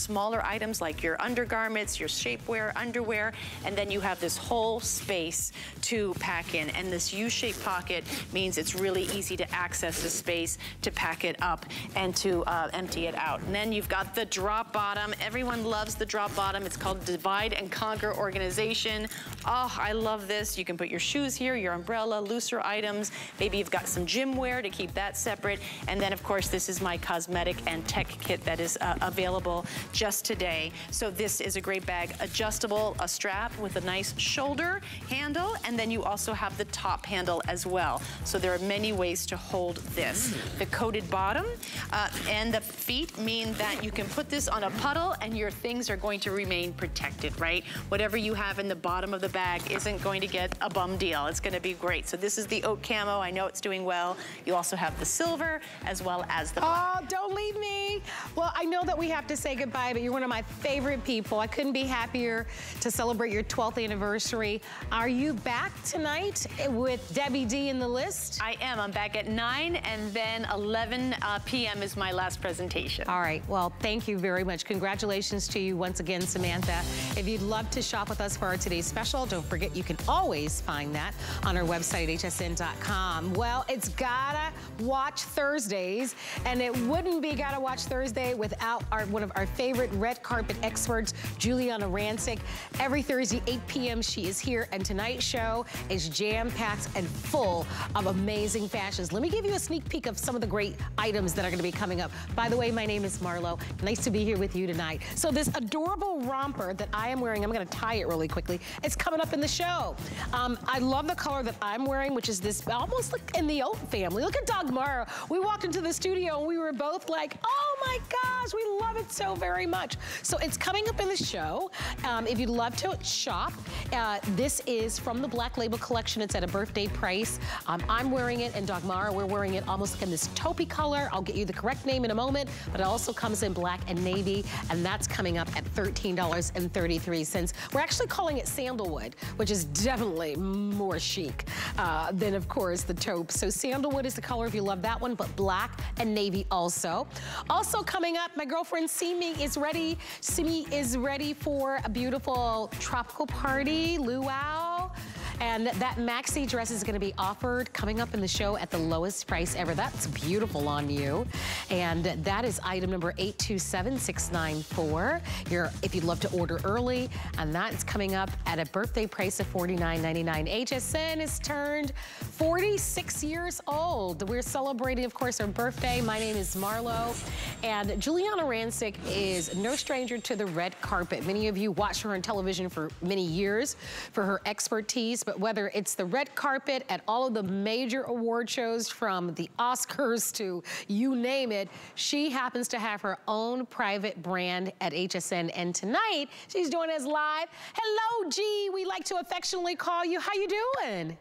smaller items like your undergarments, your shapewear, underwear, and then you have this whole space to pack in. And this U-shaped pocket means it's really easy to access the space to pack it up and to uh, empty it out. And then you've got the drop bottom. Everyone loves the drop bottom. It's called Divide and Conquer Organization. Oh, I love this. You can put your shoes here, your umbrella, looser items. Maybe you've got some gym wear to keep that separate. And then, of course, this is my cosmetic and tech kit that is uh, available just today. So this is a great bag, adjustable, a strap with a nice shoulder handle, and then you also have the top handle as well. So there are many ways to hold this. The coated bottom uh, and the feet mean that you can put this on a puddle and your things are going to remain protected, right? Whatever you have in the bottom of the bag isn't going to get a bum deal. It's gonna be great. So this is the oat camo. I know it's doing well. You also have the silver as well as the black. Oh, don't leave me. Well, I know that we have to say goodbye goodbye, but you're one of my favorite people. I couldn't be happier to celebrate your 12th anniversary. Are you back tonight with Debbie D in the list? I am. I'm back at 9 and then 11 uh, p.m. is my last presentation. All right. Well, thank you very much. Congratulations to you once again, Samantha. If you'd love to shop with us for our today's special, don't forget you can always find that on our website, at hsn.com. Well, it's Gotta Watch Thursdays, and it wouldn't be Gotta Watch Thursday without our one of our favorite red carpet experts, Giuliana Rancic. Every Thursday, 8 p.m., she is here, and tonight's show is jam-packed and full of amazing fashions. Let me give you a sneak peek of some of the great items that are gonna be coming up. By the way, my name is Marlo. Nice to be here with you tonight. So this adorable romper that I am wearing, I'm gonna tie it really quickly, it's coming up in the show. Um, I love the color that I'm wearing, which is this almost like in the oat family. Look at Dagmara. We walked into the studio and we were both like, oh my gosh, we love it so very much. So it's coming up in the show. Um, if you'd love to shop, uh, this is from the Black Label Collection. It's at a birthday price. Um, I'm wearing it and Dagmara, we're wearing it almost in this taupey color. I'll get you the correct name in a moment, but it also comes in black and navy, and that's coming up at $13.33. We're actually calling it sandalwood, which is definitely more chic uh, than, of course, the taupe. So sandalwood is the color if you love that one, but black and navy also. Also coming up, my girlfriend Simi is ready. Simi is ready for a beautiful tropical party, luau. And that maxi dress is gonna be offered coming up in the show at the lowest price ever. That's beautiful on you. And that is item number 827694. You're, if you'd love to order early, and that's coming up at a birthday price of $49.99. HSN has turned 46 years old. We're celebrating, of course, our birthday. My name is Marlo, and Giuliana Rancic is no stranger to the red carpet. Many of you watched her on television for many years for her expertise, but whether it's the red carpet at all of the major award shows from the Oscars to you name it, she happens to have her own private brand at HSN. And tonight, she's doing us live. Hello, G, we like to affectionately call you. How you doing?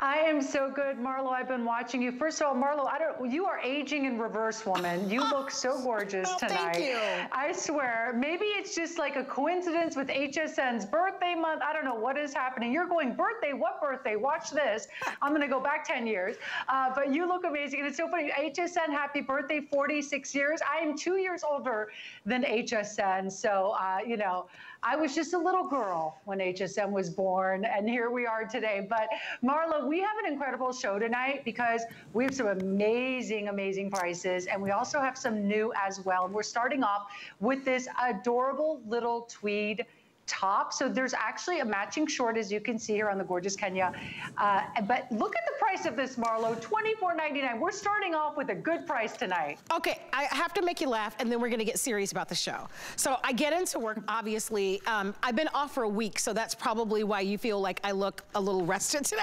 I am so good, Marlo. I've been watching you. First of all, Marlo, I don't. You are aging in reverse, woman. You look so gorgeous oh, tonight. Thank you. I swear. Maybe it's just like a coincidence with HSN's birthday month. I don't know what is happening. You're going birthday. What birthday? Watch this. I'm going to go back 10 years. Uh, but you look amazing, and it's so funny. HSN, happy birthday, 46 years. I am two years older than HSN, so uh, you know. I was just a little girl when HSN was born, and here we are today. But Marla, we have an incredible show tonight because we have some amazing, amazing prices, and we also have some new as well. And we're starting off with this adorable little tweed top. So there's actually a matching short, as you can see here on the gorgeous Kenya. Uh, but look at the price of this, Marlo, $24.99. We're starting off with a good price tonight. Okay, I have to make you laugh, and then we're gonna get serious about the show. So I get into work, obviously. Um, I've been off for a week, so that's probably why you feel like I look a little rested today.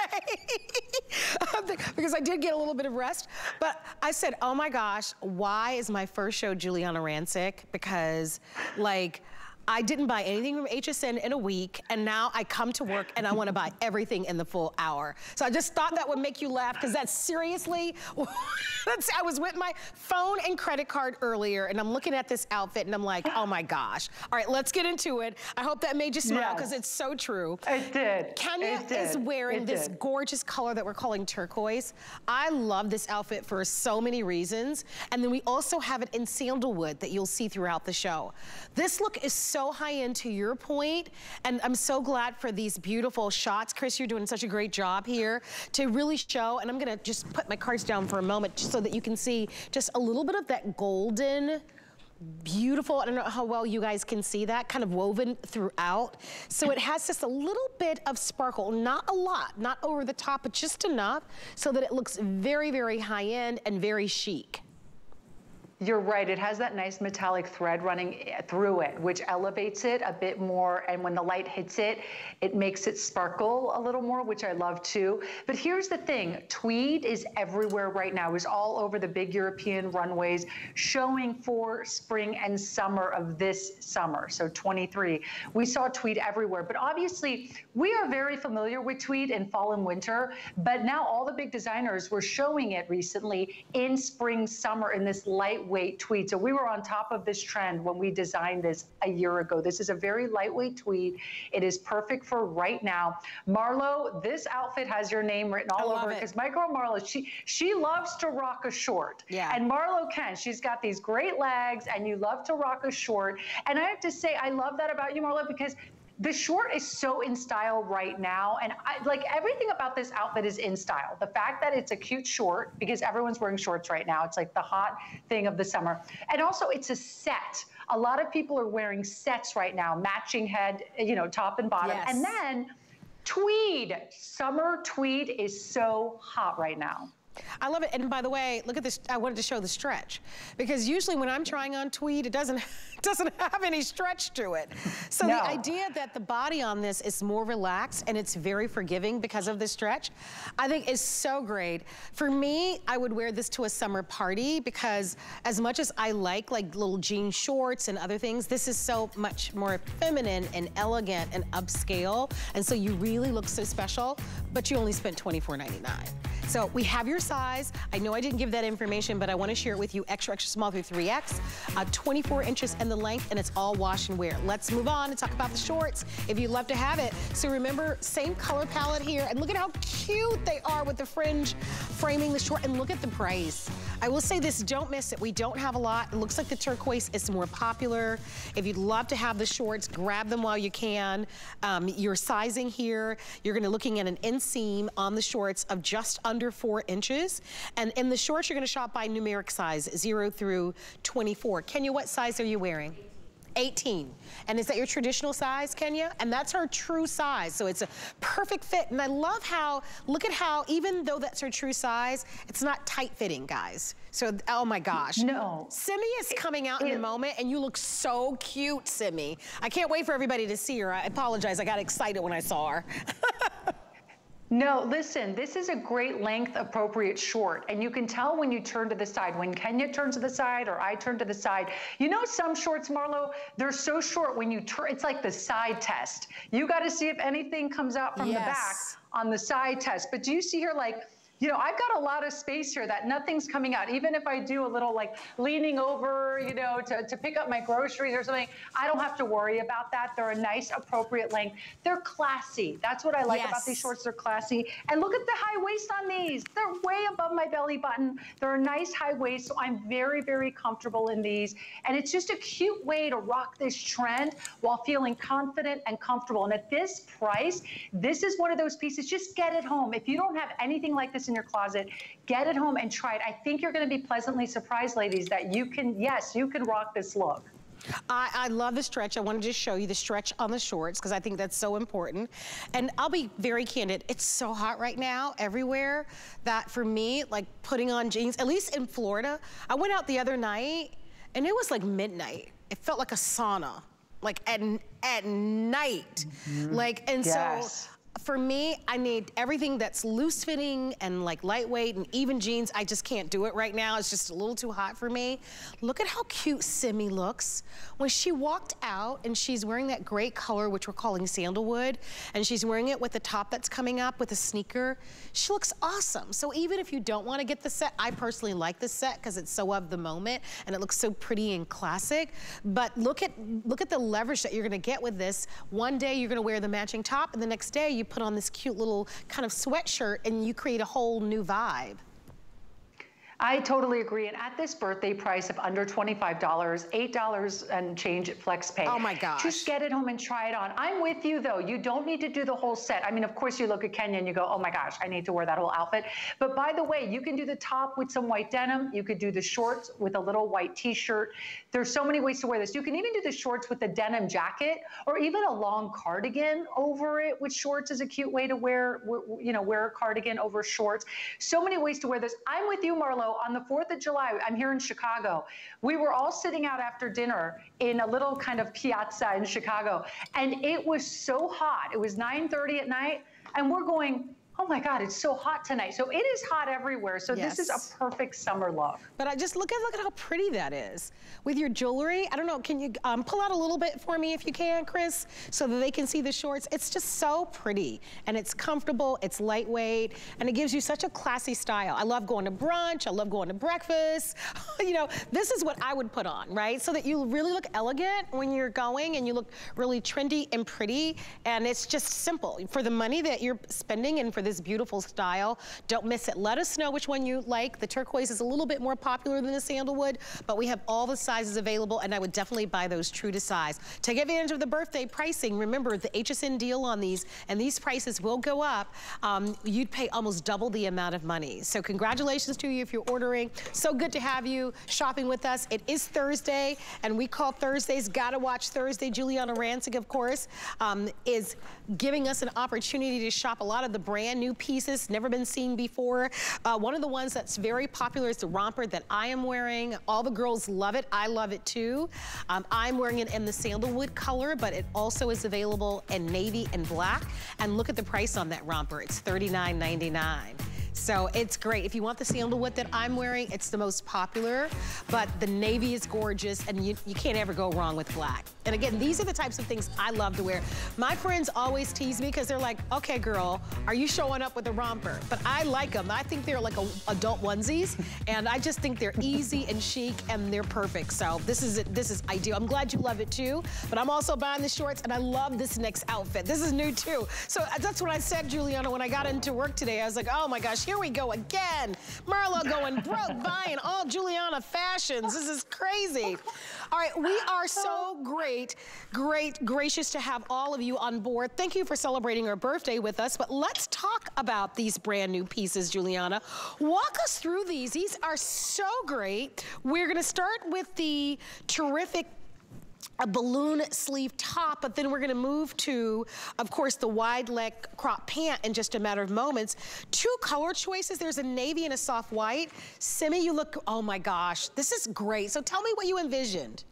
because I did get a little bit of rest. But I said, oh my gosh, why is my first show Giuliana Rancic? Because, like, I didn't buy anything from HSN in a week, and now I come to work and I wanna buy everything in the full hour. So I just thought that would make you laugh, because that's seriously, that's, I was with my phone and credit card earlier, and I'm looking at this outfit, and I'm like, oh my gosh. All right, let's get into it. I hope that made you smile, because yes. it's so true. It did. Kenya it did. is wearing it this did. gorgeous color that we're calling turquoise. I love this outfit for so many reasons. And then we also have it in sandalwood that you'll see throughout the show. This look is so high end to your point, and I'm so glad for these beautiful shots. Chris, you're doing such a great job here to really show, and I'm gonna just put my cards down for a moment so that you can see just a little bit of that golden beautiful. I don't know how well you guys can see that, kind of woven throughout. So it has just a little bit of sparkle, not a lot, not over the top, but just enough so that it looks very, very high end and very chic. You're right. It has that nice metallic thread running eh, through it, which elevates it a bit more. And when the light hits it, it makes it sparkle a little more, which I love too. But here's the thing. Tweed is everywhere right now. It's all over the big European runways showing for spring and summer of this summer. So 23. We saw tweed everywhere. But obviously, we are very familiar with tweed in fall and winter. But now all the big designers were showing it recently in spring, summer in this light lightweight tweed. So we were on top of this trend when we designed this a year ago. This is a very lightweight tweed. It is perfect for right now. Marlo, this outfit has your name written all over it because my girl Marlo, she she loves to rock a short. Yeah. And Marlo can. She's got these great legs and you love to rock a short. And I have to say, I love that about you, Marlo, because the short is so in style right now. And I, like everything about this outfit is in style. The fact that it's a cute short, because everyone's wearing shorts right now. It's like the hot thing of the summer. And also it's a set. A lot of people are wearing sets right now, matching head, you know, top and bottom. Yes. And then tweed, summer tweed is so hot right now. I love it. And by the way, look at this. I wanted to show the stretch because usually when I'm trying on tweed, it doesn't, doesn't have any stretch to it. So no. the idea that the body on this is more relaxed and it's very forgiving because of the stretch, I think is so great. For me, I would wear this to a summer party because as much as I like like little jean shorts and other things, this is so much more feminine and elegant and upscale. And so you really look so special, but you only spent $24.99. So we have your size. I know I didn't give that information, but I want to share it with you extra, extra small through 3X, uh, 24 inches in the length, and it's all wash and wear. Let's move on and talk about the shorts if you'd love to have it. So remember, same color palette here, and look at how cute they are with the fringe framing the short, and look at the price. I will say this, don't miss it. We don't have a lot. It looks like the turquoise is more popular. If you'd love to have the shorts, grab them while you can. Um, your sizing here, you're gonna looking at an inseam on the shorts of just under four inches. And in the shorts, you're gonna shop by numeric size, zero through 24. Kenya, what size are you wearing? 18. And is that your traditional size, Kenya? And that's her true size. So it's a perfect fit. And I love how, look at how, even though that's her true size, it's not tight fitting, guys. So, oh my gosh. No. Simi is coming out in a moment and you look so cute, Simi. I can't wait for everybody to see her. I apologize, I got excited when I saw her. No, listen, this is a great length appropriate short. And you can tell when you turn to the side, when Kenya turns to the side or I turn to the side. You know, some shorts, Marlo, they're so short when you turn, it's like the side test. You got to see if anything comes out from yes. the back on the side test. But do you see here, like, you know, I've got a lot of space here that nothing's coming out. Even if I do a little like leaning over, you know, to, to pick up my groceries or something, I don't have to worry about that. They're a nice, appropriate length. They're classy. That's what I like yes. about these shorts. They're classy. And look at the high waist on these. They're way above my belly button. They're a nice high waist. So I'm very, very comfortable in these. And it's just a cute way to rock this trend while feeling confident and comfortable. And at this price, this is one of those pieces. Just get it home. If you don't have anything like this in your closet. Get it home and try it. I think you're going to be pleasantly surprised, ladies, that you can, yes, you can rock this look. I, I, love the stretch. I wanted to show you the stretch on the shorts because I think that's so important. And I'll be very candid. It's so hot right now everywhere that for me, like putting on jeans, at least in Florida, I went out the other night and it was like midnight. It felt like a sauna, like at, at night. Mm -hmm. Like, and yes. so for me, I need everything that's loose fitting and like lightweight and even jeans. I just can't do it right now. It's just a little too hot for me. Look at how cute Simi looks. When she walked out and she's wearing that great color, which we're calling sandalwood, and she's wearing it with the top that's coming up with a sneaker, she looks awesome. So even if you don't want to get the set, I personally like the set because it's so of the moment and it looks so pretty and classic. But look at look at the leverage that you're going to get with this. One day you're going to wear the matching top and the next day you put on this cute little kind of sweatshirt and you create a whole new vibe. I totally agree. And at this birthday price of under $25, $8 and change at FlexPay. Oh my gosh. Just get it home and try it on. I'm with you though. You don't need to do the whole set. I mean, of course you look at Kenya and you go, oh my gosh, I need to wear that whole outfit. But by the way, you can do the top with some white denim. You could do the shorts with a little white t-shirt. There's so many ways to wear this. You can even do the shorts with a denim jacket or even a long cardigan over it with shorts is a cute way to wear, you know, wear a cardigan over shorts. So many ways to wear this. I'm with you, Marlo on the 4th of July, I'm here in Chicago. We were all sitting out after dinner in a little kind of piazza in Chicago, and it was so hot. It was 9:30 at night, and we're going, oh my God, it's so hot tonight. So it is hot everywhere. So yes. this is a perfect summer look. But I just look at look at how pretty that is. With your jewelry, I don't know, can you um, pull out a little bit for me if you can, Chris, so that they can see the shorts? It's just so pretty and it's comfortable, it's lightweight, and it gives you such a classy style. I love going to brunch, I love going to breakfast. you know, this is what I would put on, right? So that you really look elegant when you're going and you look really trendy and pretty. And it's just simple. For the money that you're spending and for this beautiful style. Don't miss it. Let us know which one you like. The turquoise is a little bit more popular than the sandalwood, but we have all the sizes available, and I would definitely buy those true to size. Take advantage of the birthday pricing. Remember, the HSN deal on these, and these prices will go up. Um, you'd pay almost double the amount of money. So congratulations to you if you're ordering. So good to have you shopping with us. It is Thursday, and we call Thursdays Gotta Watch Thursday. Giuliana Rancic, of course, um, is giving us an opportunity to shop a lot of the brand brand new pieces, never been seen before. Uh, one of the ones that's very popular is the romper that I am wearing. All the girls love it. I love it too. Um, I'm wearing it in the sandalwood color, but it also is available in navy and black. And look at the price on that romper. It's $39.99. So it's great. If you want the sandalwood that I'm wearing, it's the most popular, but the navy is gorgeous and you, you can't ever go wrong with black. And again, these are the types of things I love to wear. My friends always tease me because they're like, okay, girl, are you showing up with a romper? But I like them. I think they're like a, adult onesies, and I just think they're easy and chic, and they're perfect. So this is it. This is ideal. I'm glad you love it too, but I'm also buying the shorts, and I love this next outfit. This is new too. So that's what I said, Giuliana, when I got into work today. I was like, oh my gosh, here we go again. Marlo going broke buying all Giuliana fashions. This is crazy. All right, we are so great, great, gracious to have all of you on board. Thank you for celebrating our birthday with us, but let's talk about these brand new pieces, Giuliana. Walk us through these. These are so great. We're gonna start with the terrific a balloon sleeve top, but then we're gonna move to, of course, the wide leg crop pant in just a matter of moments. Two color choices, there's a navy and a soft white. Simi, you look, oh my gosh, this is great. So tell me what you envisioned.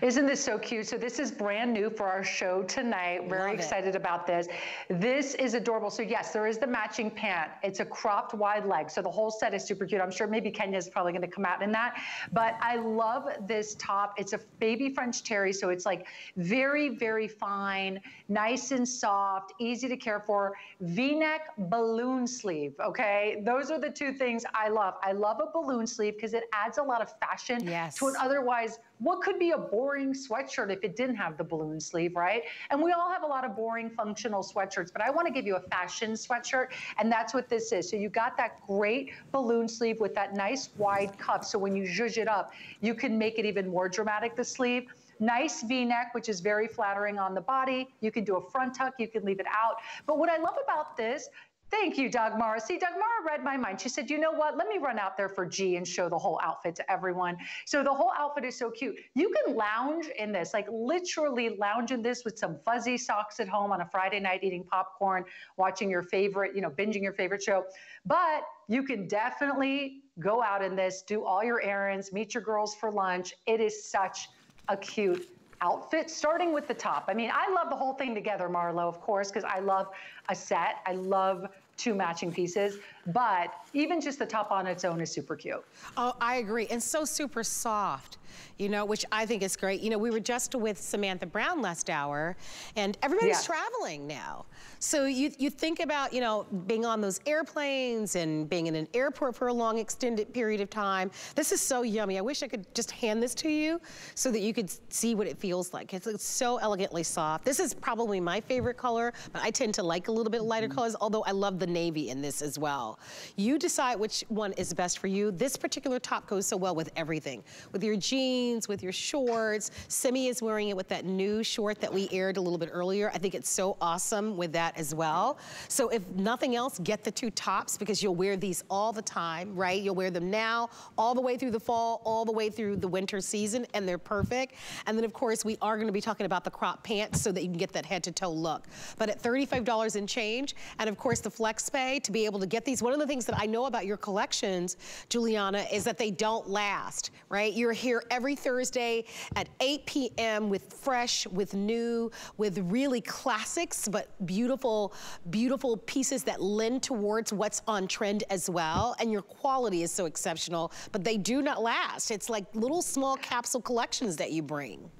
Isn't this so cute? So this is brand new for our show tonight. Very Love excited it. about this. This is adorable. So yes, there is the matching pant. It's a cropped wide leg. So the whole set is super cute. I'm sure maybe Kenya's probably going to come out in that. But I love this top. It's a baby French terry. So it's like very, very fine, nice and soft, easy to care for. V-neck balloon sleeve. Okay. Those are the two things I love. I love a balloon sleeve because it adds a lot of fashion yes. to an otherwise what could be a boring sweatshirt if it didn't have the balloon sleeve, right? And we all have a lot of boring functional sweatshirts, but I want to give you a fashion sweatshirt, and that's what this is. So you got that great balloon sleeve with that nice wide cuff. So when you zhuzh it up, you can make it even more dramatic, the sleeve. Nice V-neck, which is very flattering on the body. You can do a front tuck, you can leave it out. But what I love about this, Thank you, Dagmara. See, Dagmara read my mind. She said, you know what? Let me run out there for G and show the whole outfit to everyone. So the whole outfit is so cute. You can lounge in this, like literally lounge in this with some fuzzy socks at home on a Friday night eating popcorn, watching your favorite, you know, binging your favorite show. But you can definitely go out in this, do all your errands, meet your girls for lunch. It is such a cute outfit, starting with the top. I mean, I love the whole thing together, Marlo, of course, because I love a set. I love two matching pieces, but even just the top on its own is super cute. Oh, I agree, and so super soft you know, which I think is great. You know, we were just with Samantha Brown last hour, and everybody's traveling now. So you, you think about, you know, being on those airplanes and being in an airport for a long extended period of time. This is so yummy. I wish I could just hand this to you so that you could see what it feels like. It's, it's so elegantly soft. This is probably my favorite color, but I tend to like a little bit lighter mm -hmm. colors, although I love the navy in this as well. You decide which one is best for you. This particular top goes so well with everything. With your jeans, with your shorts. Simi is wearing it with that new short that we aired a little bit earlier. I think it's so awesome with that that as well. So if nothing else, get the two tops because you'll wear these all the time, right? You'll wear them now, all the way through the fall, all the way through the winter season, and they're perfect. And then of course, we are gonna be talking about the crop pants so that you can get that head to toe look. But at $35 and change, and of course the flex pay to be able to get these, one of the things that I know about your collections, Giuliana, is that they don't last, right? You're here every Thursday at 8 p.m. with fresh, with new, with really classics, but beautiful beautiful, pieces that lend towards what's on trend as well. And your quality is so exceptional, but they do not last. It's like little small capsule collections that you bring.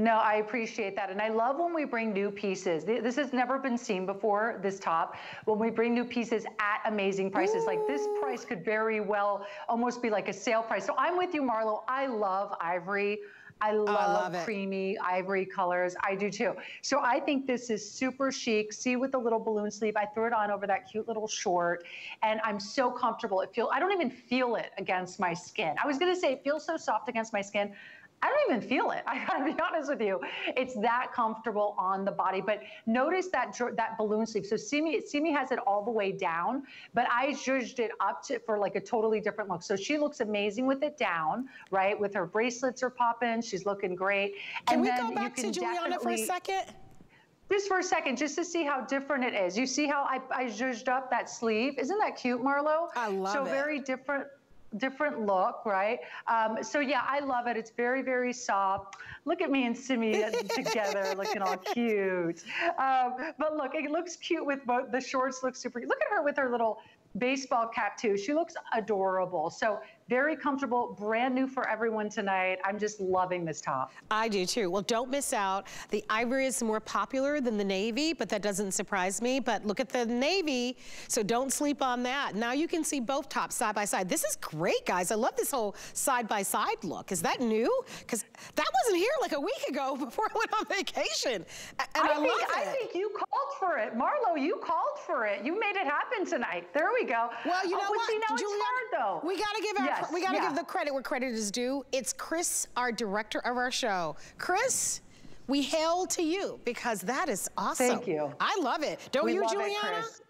No, I appreciate that. And I love when we bring new pieces. This has never been seen before, this top. When we bring new pieces at amazing prices, Ooh. like this price could very well almost be like a sale price. So I'm with you, Marlo. I love ivory. I love, oh, I love creamy ivory colors. I do too. So I think this is super chic. See with the little balloon sleeve. I threw it on over that cute little short and I'm so comfortable. It feel I don't even feel it against my skin. I was gonna say it feels so soft against my skin. I don't even feel it. I gotta be honest with you. It's that comfortable on the body. But notice that that balloon sleeve. So Simi, Simi has it all the way down, but I zhuzhed it up to, for like a totally different look. So she looks amazing with it down, right? With her bracelets are popping. She's looking great. Can and we go back to Giuliana for a second? just for a second, just to see how different it is. You see how I, I zhuzhed up that sleeve? Isn't that cute, Marlo? I love so it. So very different different look, right? Um, so yeah, I love it. It's very, very soft. Look at me and Simi together looking all cute. Um, but look, it looks cute with both the shorts look super, cute. look at her with her little baseball cap too. She looks adorable. So very comfortable, brand new for everyone tonight. I'm just loving this top. I do too. Well, don't miss out. The ivory is more popular than the navy, but that doesn't surprise me. But look at the navy, so don't sleep on that. Now you can see both tops side by side. This is great, guys. I love this whole side by side look. Is that new? Because that wasn't here like a week ago before I went on vacation. And I, I think, I think you called for it. Marlo, you called for it. You made it happen tonight. There we go. Well, you oh, know oh, what? See, now Giuliana, it's hard, though. We got to give our yes we got to yeah. give the credit where credit is due. It's Chris, our director of our show. Chris, we hail to you because that is awesome. Thank you. I love it. Don't we you, Giuliana? It,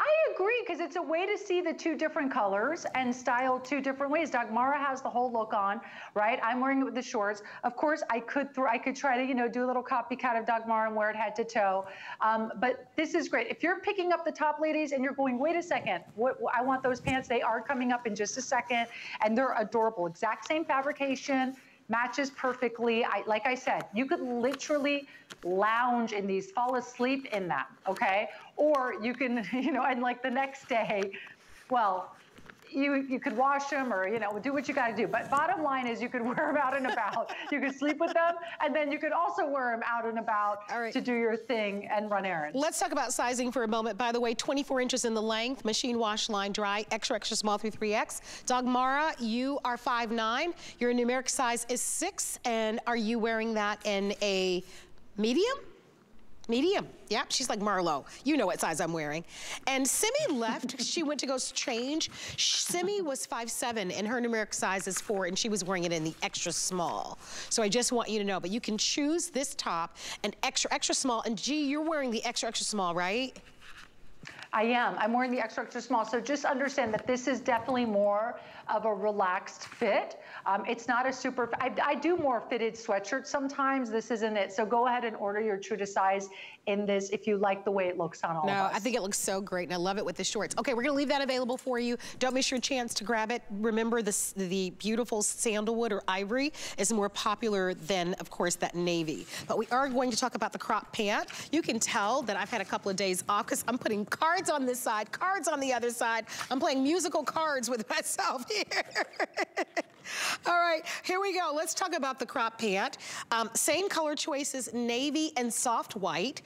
I agree because it's a way to see the two different colors and style two different ways. Dagmara has the whole look on, right? I'm wearing it with the shorts. Of course, I could th- I could try to you know do a little copycat of Dagmara and wear it head to toe. Um, but this is great. If you're picking up the top, ladies, and you're going, wait a second, what, I want those pants. They are coming up in just a second, and they're adorable. Exact same fabrication matches perfectly. I, like I said, you could literally lounge in these, fall asleep in them, okay? Or you can, you know, and like the next day, well, you you could wash them or you know do what you got to do. But bottom line is you could wear them out and about. you could sleep with them, and then you could also wear them out and about right. to do your thing and run errands. Let's talk about sizing for a moment. By the way, 24 inches in the length, machine wash, line dry, extra extra small through 3X. Dagmara, you are 5'9". Your numeric size is six, and are you wearing that in a medium? Medium. Yep, she's like Marlo. You know what size I'm wearing. And Simi left. she went to go change. Simi was 5'7", and her numeric size is 4, and she was wearing it in the extra small. So I just want you to know. But you can choose this top and extra, extra small. And G, you're wearing the extra, extra small, right? I am. I'm wearing the extra extra small. So just understand that this is definitely more of a relaxed fit. Um, it's not a super, I, I do more fitted sweatshirts sometimes. This isn't it. So go ahead and order your true to size in this if you like the way it looks on all of them. no, I think it looks so great and I love it with the shorts. Okay, we're gonna leave that available for you. Don't miss your chance to grab it. Remember the, the beautiful sandalwood or ivory is more popular than, of course, that navy. But we are going to talk about the crop pant. You can tell that I've had a couple of days off because I'm putting cards on this side, cards on the other side. I'm playing musical cards with myself here. All right, here we go. Let's talk about the crop pant. Um, same color choices, navy and soft white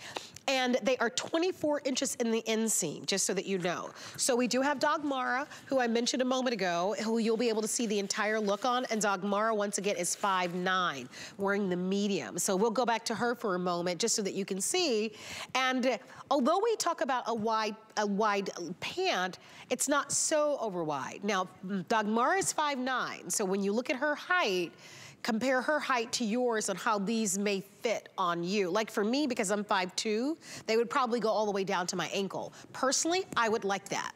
and they are 24 inches in the inseam, just so that you know. So we do have Dagmara, who I mentioned a moment ago, who you'll be able to see the entire look on, and Dagmara, once again, is 5'9", wearing the medium. So we'll go back to her for a moment, just so that you can see. And although we talk about a wide, a wide pant, it's not so over wide. Now, Dagmara is 5'9", so when you look at her height, compare her height to yours and how these may fit on you. Like for me, because I'm 5'2", they would probably go all the way down to my ankle. Personally, I would like that.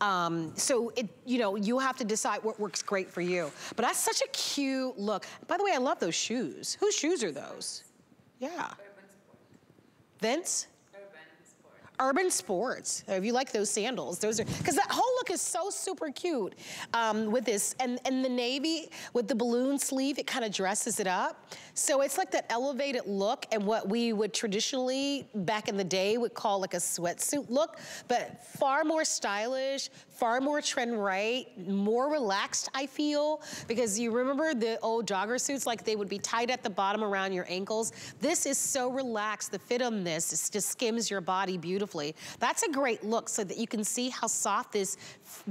Um, so, it, you know, you have to decide what works great for you. But that's such a cute look. By the way, I love those shoes. Whose shoes are those? Yeah. Vince? Urban Sports. If you like those sandals, those are, because that whole look is so super cute um, with this. And, and the navy with the balloon sleeve, it kind of dresses it up. So it's like that elevated look and what we would traditionally, back in the day, would call like a sweatsuit look, but far more stylish, far more trend right, more relaxed, I feel, because you remember the old jogger suits, like they would be tight at the bottom around your ankles. This is so relaxed. The fit on this just skims your body beautifully. That's a great look so that you can see how soft this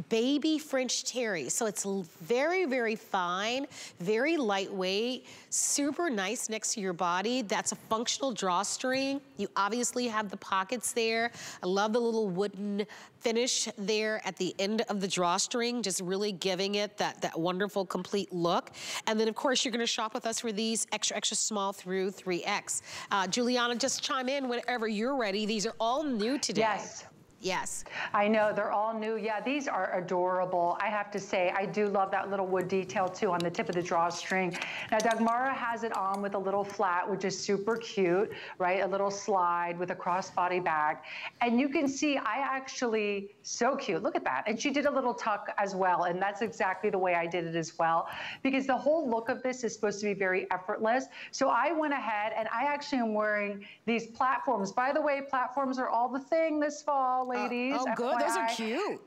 baby French terry. So it's very, very fine, very lightweight, super nice next to your body. That's a functional drawstring. You obviously have the pockets there. I love the little wooden finish there at the end of the drawstring, just really giving it that, that wonderful complete look. And then of course, you're gonna shop with us for these extra, extra small through 3X. Uh, Giuliana, just chime in whenever you're ready. These are all new today. Yes. Yes. I know, they're all new. Yeah, these are adorable. I have to say, I do love that little wood detail too on the tip of the drawstring. Now, Dagmara has it on with a little flat, which is super cute, right? A little slide with a crossbody bag. And you can see, I actually, so cute, look at that. And she did a little tuck as well. And that's exactly the way I did it as well. Because the whole look of this is supposed to be very effortless. So I went ahead and I actually am wearing these platforms. By the way, platforms are all the thing this fall, ladies. Uh, oh, good. FYI. Those are cute.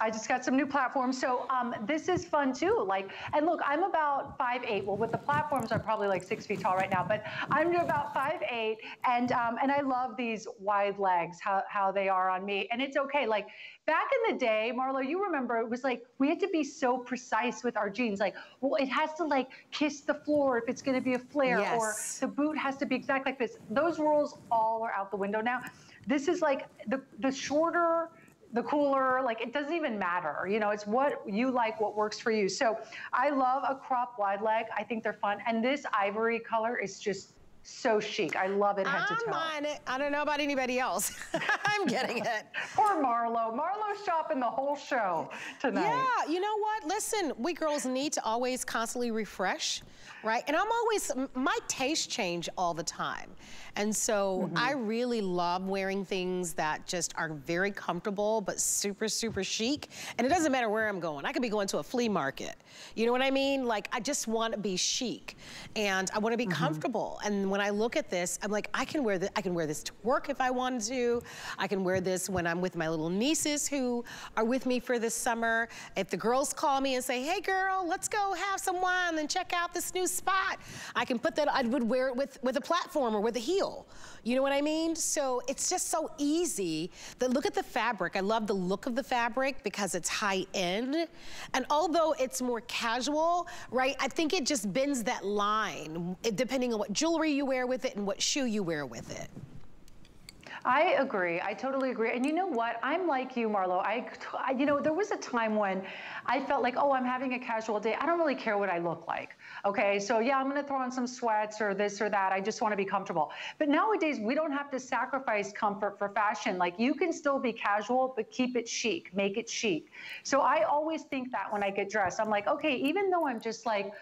I just got some new platforms. So um, this is fun too. Like, and look, I'm about five eight. Well, with the platforms, I'm probably like six feet tall right now, but I'm about five eight, and um, and I love these wide legs, how how they are on me, and it's okay. Like back in the day, Marlo, you remember it was like we had to be so precise with our jeans. Like, well, it has to like kiss the floor if it's going to be a flare, yes. or the boot has to be exactly like this. Those rules all are out the window now. This is like the, the shorter, the cooler, like it doesn't even matter. You know, it's what you like, what works for you. So I love a crop wide leg. I think they're fun. And this ivory color is just so chic. I love it head I'm to toe. On it. I don't know about anybody else. I'm getting it. Poor Marlo. Marlo's shopping the whole show tonight. Yeah, you know what? Listen, we girls need to always constantly refresh, right? And I'm always, my taste change all the time. And so mm -hmm. I really love wearing things that just are very comfortable, but super, super chic. And it doesn't matter where I'm going. I could be going to a flea market. You know what I mean? Like, I just want to be chic and I want to be mm -hmm. comfortable. And when I look at this, I'm like, I can wear this, I can wear this to work if I wanted to. I can wear this when I'm with my little nieces who are with me for the summer. If the girls call me and say, hey girl, let's go have some wine and check out this new spot, I can put that, I would wear it with, with a platform or with a heel. You know what I mean? So it's just so easy. The, look at the fabric. I love the look of the fabric because it's high end. And although it's more casual, right, I think it just bends that line eh, depending on what jewelry you wear with it and what shoe you wear with it. I agree. I totally agree. And you know what? I'm like you, Marlo. I, you know, there was a time when I felt like, oh, I'm having a casual day. I don't really care what I look like. Okay, so yeah, I'm going to throw on some sweats or this or that. I just want to be comfortable. But nowadays, we don't have to sacrifice comfort for fashion. Like you can still be casual, but keep it chic, make it chic. So I always think that when I get dressed, I'm like, okay, even though I'm just like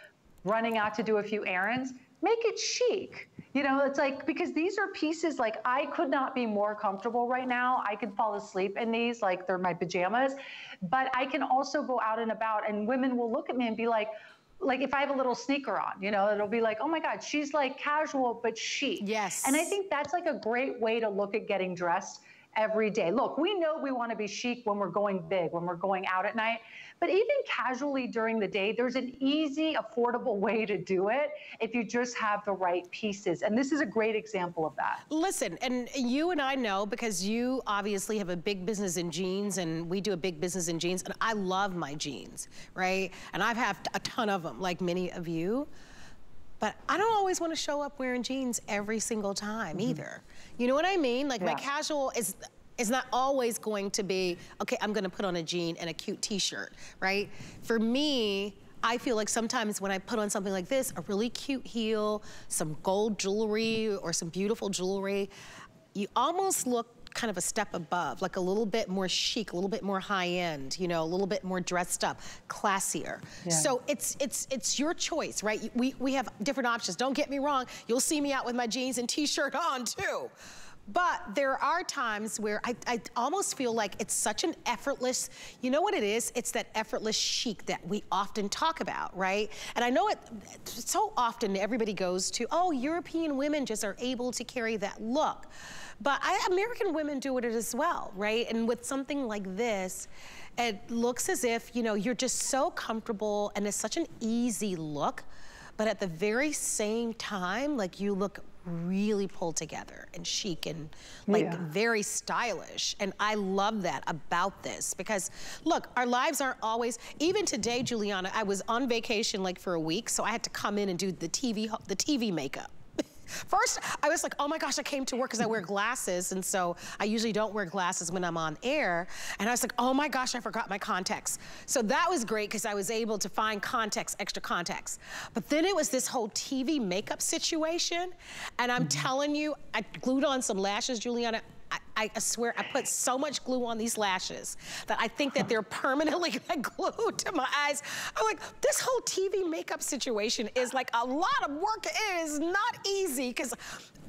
running out to do a few errands, make it chic. You know, it's like because these are pieces like I could not be more comfortable right now. I could fall asleep in these like they're my pajamas, but I can also go out and about and women will look at me and be like, like if I have a little sneaker on, you know, it'll be like, oh my God, she's like casual but chic. Yes. And I think that's like a great way to look at getting dressed every day. Look, we know we want to be chic when we're going big, when we're going out at night, but even casually during the day, there's an easy, affordable way to do it if you just have the right pieces. And this is a great example of that. Listen, and you and I know because you obviously have a big business in jeans and we do a big business in jeans and I love my jeans, right? And I've had a ton of them like many of you. But I don't always want to show up wearing jeans every single time mm -hmm. either. You know what I mean? Like yeah. my casual is is not always going to be, okay, I'm gonna put on a jean and a cute t-shirt, right? For me, I feel like sometimes when I put on something like this, a really cute heel, some gold jewelry or some beautiful jewelry, you almost look kind of a step above, like a little bit more chic, a little bit more high end, you know, a little bit more dressed up, classier. Yeah. So it's it's it's your choice, right? We, we have different options. Don't get me wrong, you'll see me out with my jeans and t-shirt on too. But there are times where I, I, almost feel like it's such an effortless, you know what it is? It's that effortless chic that we often talk about, right? And I know it so often everybody goes to, oh, European women just are able to carry that look. But I, American women do it as well, right? And with something like this, it looks as if, you know, you're just so comfortable and it's such an easy look. But at the very same time, like you look really pulled together and chic and like yeah. very stylish. And I love that about this because look, our lives aren't always, even today, Giuliana, I was on vacation like for a week, so I had to come in and do the TV, the TV makeup. First, I was like, oh my gosh, I came to work because I wear glasses. And so I usually don't wear glasses when I'm on air. And I was like, oh my gosh, I forgot my contacts. So that was great because I was able to find contacts, extra contacts. But then it was this whole TV makeup situation. And I'm mm -hmm. telling you, I glued on some lashes, Giuliana. I, swear I put so much glue on these lashes that I think that they're permanently like glued to my eyes. I'm like, this whole TV makeup situation is like a lot of work. It is not easy because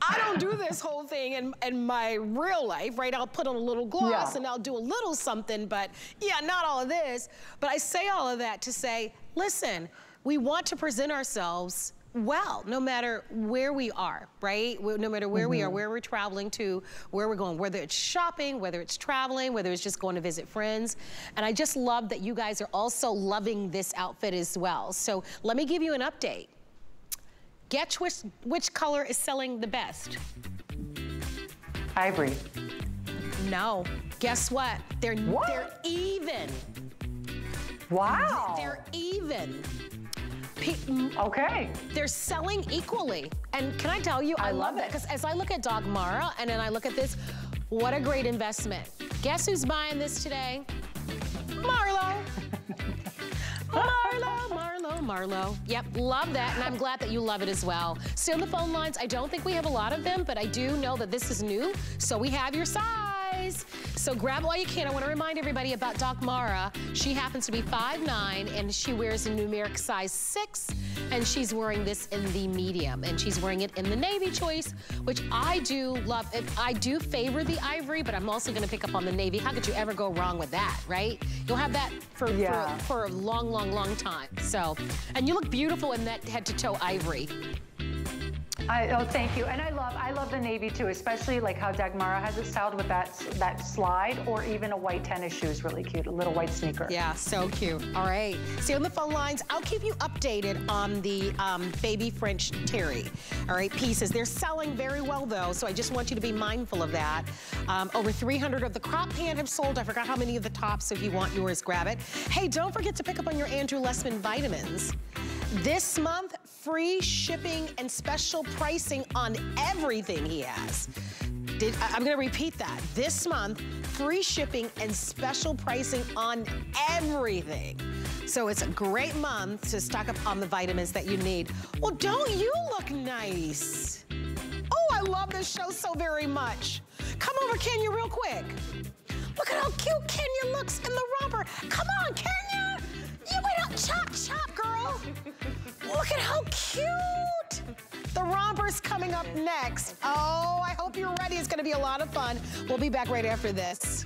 I don't do this whole thing in, in my real life, right? I'll put on a little gloss yeah. and I'll do a little something, but yeah, not all of this. But I say all of that to say, listen, we want to present ourselves well, no matter where we are, right? No matter where mm -hmm. we are, mm-hmm. where we're traveling to, where we're going, whether it's shopping, whether it's traveling, whether it's just going to visit friends. And I just love that you guys are also loving this outfit as well. So let me give you an update. Guess which, which color is selling the best? Ivory. No. Guess what? They're, what? they're even. Wow. They're even. Mm, okay. They're selling equally. And can I tell you, I, I love, love it. Because as I look at Dagmara and then I look at this, what a great investment. Guess who's buying this today? Marlo. Marlo, Marlo, Marlo. Yep, love that, and I'm glad that you love it as well. Stay on the phone lines. I don't think we have a lot of them, but I do know that this is new, so we have your size. So grab while you can. I want to remind everybody about Dagmara. She happens to be 5'9", and she wears a numeric size 6, and she's wearing this in the medium, and she's wearing it in the navy choice, which I do love. I do favor the ivory, but I'm also going to pick up on the navy. How could you ever go wrong with that, right? You'll have that for, yeah. for, for a long, long, long time. So, and you look beautiful in that head-to-toe ivory. I, oh, thank you. And I love, I love the navy too, especially like how Dagmara has it styled with that that slide, or even a white tennis shoe is really cute, a little white sneaker. Yeah, so cute. All right, see on the phone lines. I'll keep you updated on the um, baby French terry. All right, pieces. They're selling very well though, so I just want you to be mindful of that. Um, over 300 of the crop pant have sold. I forgot how many of the tops. So if you want yours, grab it. Hey, don't forget to pick up on your Andrew Lessman vitamins. This month, free shipping and special pricing on everything he has. Did, I'm gonna repeat that. This month, free shipping and special pricing on everything. So it's a great month to stock up on the vitamins that you need. Well, don't you look nice? Oh, I love this show so very much. Come over, Kenya, real quick. Look at how cute Kenya looks in the romper. Come on, Kenya. You went up chop chop, girl. Look at how cute. The romper's coming up next. Oh, I hope you're ready. It's gonna be a lot of fun. We'll be back right after this.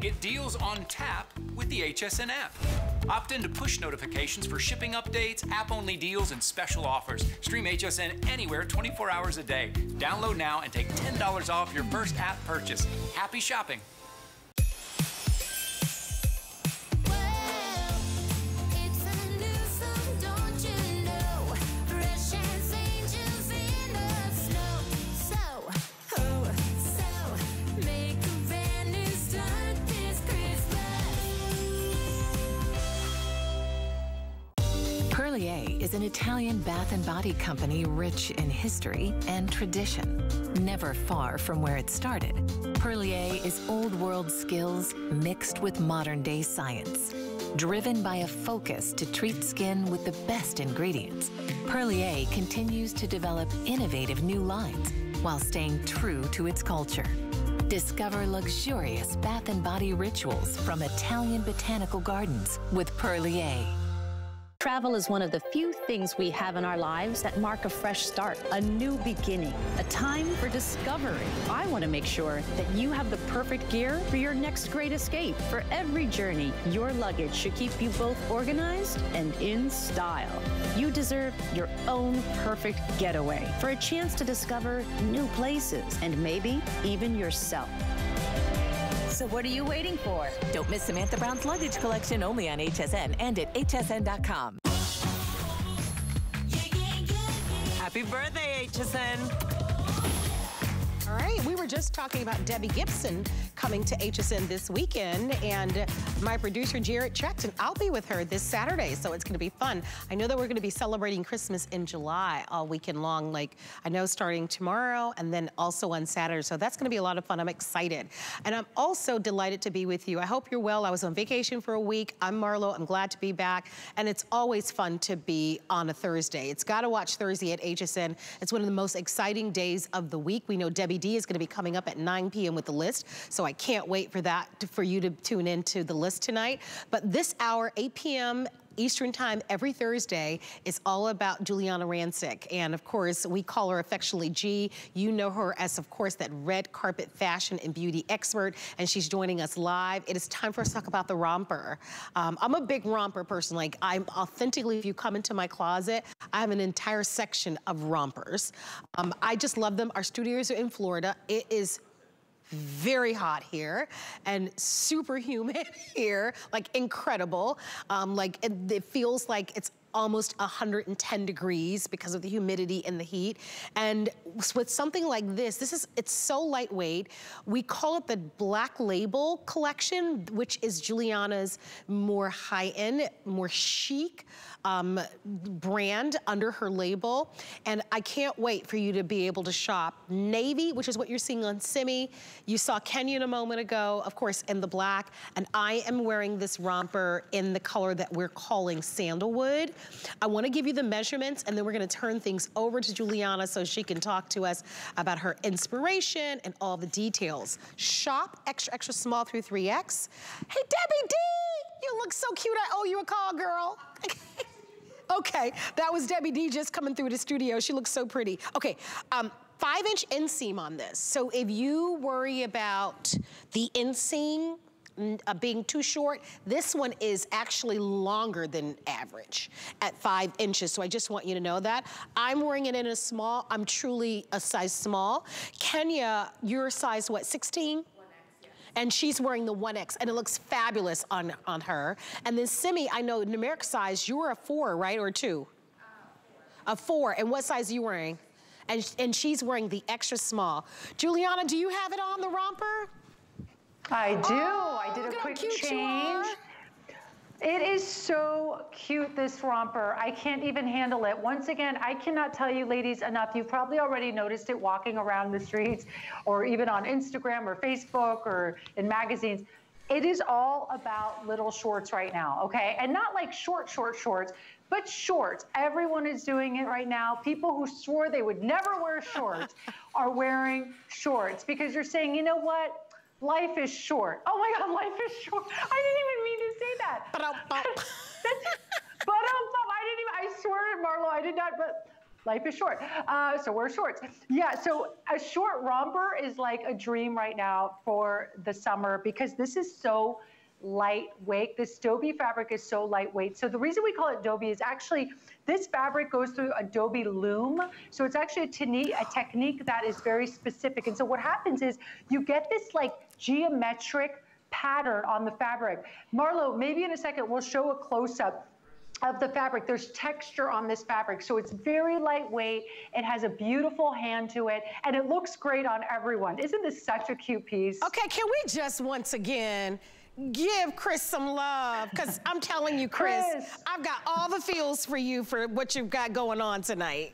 Get deals on tap with the HSN app. Opt in to push notifications for shipping updates, app-only deals, and special offers. Stream HSN anywhere 24 hours a day. Download now and take $10 off your first app purchase. Happy shopping. Perlier is an Italian bath and body company rich in history and tradition. Never far from where it started, Perlier is old world skills mixed with modern day science. Driven by a focus to treat skin with the best ingredients, Perlier continues to develop innovative new lines while staying true to its culture. Discover luxurious bath and body rituals from Italian botanical gardens with Perlier. Travel is one of the few things we have in our lives that mark a fresh start, a new beginning, a time for discovery. I want to make sure that you have the perfect gear for your next great escape. For every journey, your luggage should keep you both organized and in style. You deserve your own perfect getaway for a chance to discover new places and maybe even yourself. So what are you waiting for? Don't miss Samantha Brown's luggage collection only on HSN and at hsn.com. Happy birthday, HSN. All right, we were just talking about Debbie Gibson coming to HSN this weekend, and my producer, Jarrett checked, and I'll be with her this Saturday, so it's gonna be fun. I know that we're gonna be celebrating Christmas in July all weekend long, like I know starting tomorrow and then also on Saturday, so that's gonna be a lot of fun. I'm excited. And I'm also delighted to be with you. I hope you're well. I was on vacation for a week. I'm Marlo, I'm glad to be back, and it's always fun to be on a Thursday. It's gotta watch Thursday at HSN. It's one of the most exciting days of the week. We know Debbie D is gonna be coming up at 9 p.m. with the list. So I can't wait for that, to, for you to tune into the list tonight. But this hour, 8 p.m. Eastern time every Thursday is all about Giuliana Rancic. And of course, we call her affectionately G. You know her as, of course, that red carpet fashion and beauty expert. And she's joining us live. It is time for us to talk about the romper. Um, I'm a big romper person. Like, I'm authentically, if you come into my closet, I have an entire section of rompers. Um, I just love them. Our studios are in Florida. It is very hot here and super humid here, like incredible. Um, like it, it feels like it's almost 110 degrees because of the humidity and the heat. And with something like this, this is, it's so lightweight. We call it the Black Label collection, which is Giuliana's more high-end, more chic, um, brand under her label. And I can't wait for you to be able to shop navy, which is what you're seeing on Simi. You saw Kenyon a moment ago, of course, in the black. And I am wearing this romper in the color that we're calling sandalwood. I wanna give you the measurements and then we're gonna turn things over to Giuliana so she can talk to us about her inspiration and all the details. Shop extra, extra small through 3X. Hey, Debbie D, you look so cute. I owe you a call, girl. Okay, that was Debbie D just coming through the studio. She looks so pretty. Okay, um, five inch inseam on this. So if you worry about the inseam, uh, being too short. This one is actually longer than average at five inches. So I just want you to know that. I'm wearing it in a small. I'm truly a size small. Kenya, you're size what, 16? and she's wearing the 1X, and it looks fabulous on, on her. And then Simi, I know numeric size, you were a four, right, or two? Uh, a four, and what size are you wearing? And, and she's wearing the extra small. Giuliana, do you have it on the romper? I do. Oh, I did a quick change. It is so cute, this romper. I can't even handle it. Once again, I cannot tell you ladies enough. You've probably already noticed it walking around the streets or even on Instagram or Facebook or in magazines. It is all about little shorts right now, okay? And not like short, short shorts, but shorts. Everyone is doing it right now. People who swore they would never wear shorts are wearing shorts because you're saying, you know what? Life is short. Oh my God, life is short. I didn't even mean to say that. but um, I didn't even, I swear, Marlo, I did not, but life is short. Uh, so wear shorts. Yeah, so a short romper is like a dream right now for the summer because this is so lightweight. This Dobby fabric is so lightweight. So the reason we call it Dobby is actually this fabric goes through a loom. So it's actually a, technique, a technique that is very specific. And so what happens is you get this like geometric pattern on the fabric. Marlo, maybe in a second we'll show a close-up of the fabric. There's texture on this fabric. So it's very lightweight. It has a beautiful hand to it and it looks great on everyone. Isn't this such a cute piece? Okay, can we just once again give Chris some love because I'm telling you, Chris, Chris, I've got all the feels for you for what you've got going on tonight.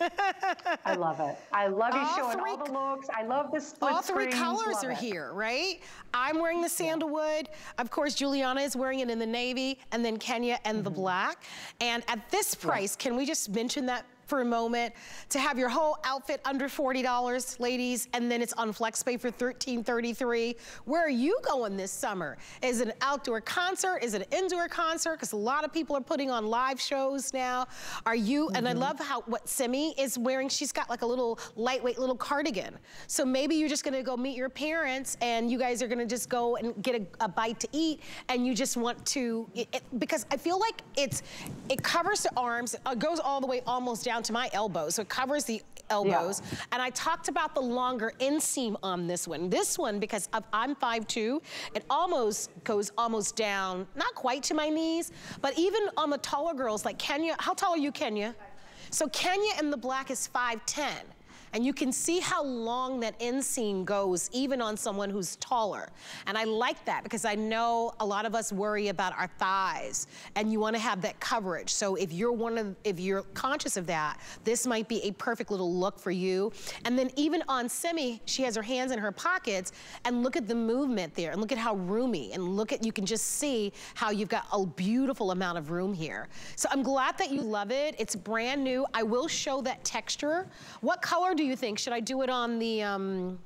I love it. I love you all showing three, all the looks. I love the split All three colors love are it. here, right? I'm wearing the sandalwood. Of course, Giuliana is wearing it in the navy, and then Kenya and mm -hmm. the mm-hmm. black. And at this price, can we just mention that for a moment to have your whole outfit under $40, ladies, and then it's on FlexPay for $13.33. Where are you going this summer? Is it an outdoor concert? Is it an indoor concert? Because a lot of people are putting on live shows now. Are you, mm -hmm. and I mm-hmm. love how what Simi is wearing, she's got like a little lightweight little cardigan. So maybe you're just gonna go meet your parents and you guys are gonna just go and get a, a bite to eat and you just want to, it, it, because I feel like it's, it covers the arms, it goes all the way almost down down to my elbows. So it covers the elbows. Yeah. And I talked about the longer inseam on this one. This one, because I'm 5'2", it almost goes almost down, not quite to my knees, but even on the taller girls like Kenya, how tall are you, Kenya? So Kenya in the black is 5'10". And you can see how long that inseam goes even on someone who's taller. And I like that because I know a lot of us worry about our thighs and you wanna have that coverage. So if you're one of, if you're conscious of that, this might be a perfect little look for you. And then even on Simi, she has her hands in her pockets and look at the movement there and look at how roomy and look at, you can just see how you've got a beautiful amount of room here. So I'm glad that you love it. It's brand new. I will show that texture. What color do you think? Should I do it on the, um,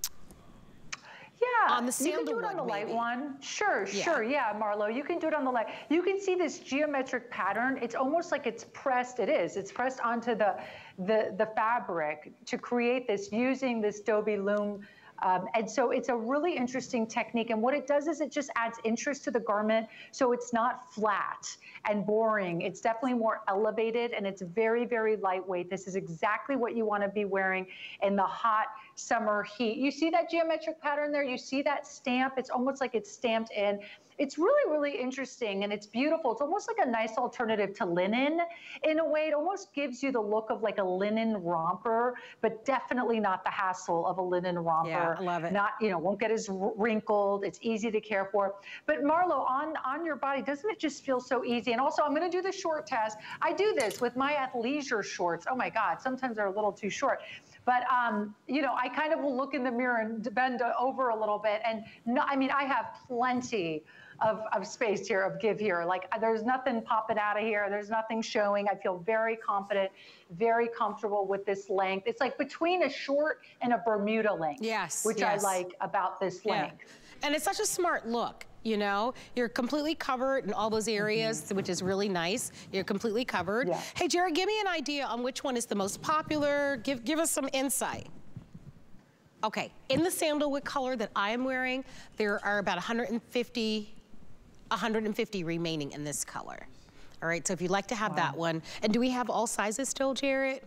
yeah, on the you can do it on the light one. Sure, yeah. sure, yeah, Marlo, you can do it on the light. You can see this geometric pattern. It's almost like it's pressed. It is. It's pressed onto the the the fabric to create this using this Dobby loom um, and so it's a really interesting technique. And what it does is it just adds interest to the garment. So it's not flat and boring. It's definitely more elevated and it's very, very lightweight. This is exactly what you want to be wearing in the hot summer heat. You see that geometric pattern there? You see that stamp? It's almost like it's stamped in. It's really, really interesting and it's beautiful. It's almost like a nice alternative to linen in a way. It almost gives you the look of like a linen romper, but definitely not the hassle of a linen romper. Yeah, I love it. Not, you know, won't get as wrinkled. It's easy to care for. But Marlo, on, on your body, doesn't it just feel so easy? And also, I'm going to do the short test. I do this with my athleisure shorts. Oh my God, sometimes they're a little too short. But, um, you know, I kind of will look in the mirror and bend over a little bit. And no, I mean, I have plenty of, of space here, of give here. Like there's nothing popping out of here. There's nothing showing. I feel very confident, very comfortable with this length. It's like between a short and a Bermuda length. Yes, Which yes. I like about this length. Yeah. And it's such a smart look you know? You're completely covered in all those areas, mm -hmm. which is really nice. You're completely covered. Yeah. Hey, Jarrett, give me an idea on which one is the most popular. Give, give us some insight. Okay, in the sandalwood color that I am wearing, there are about 150 150 remaining in this color. All right, so if you'd like to have wow. that one. And do we have all sizes still, Jarrett?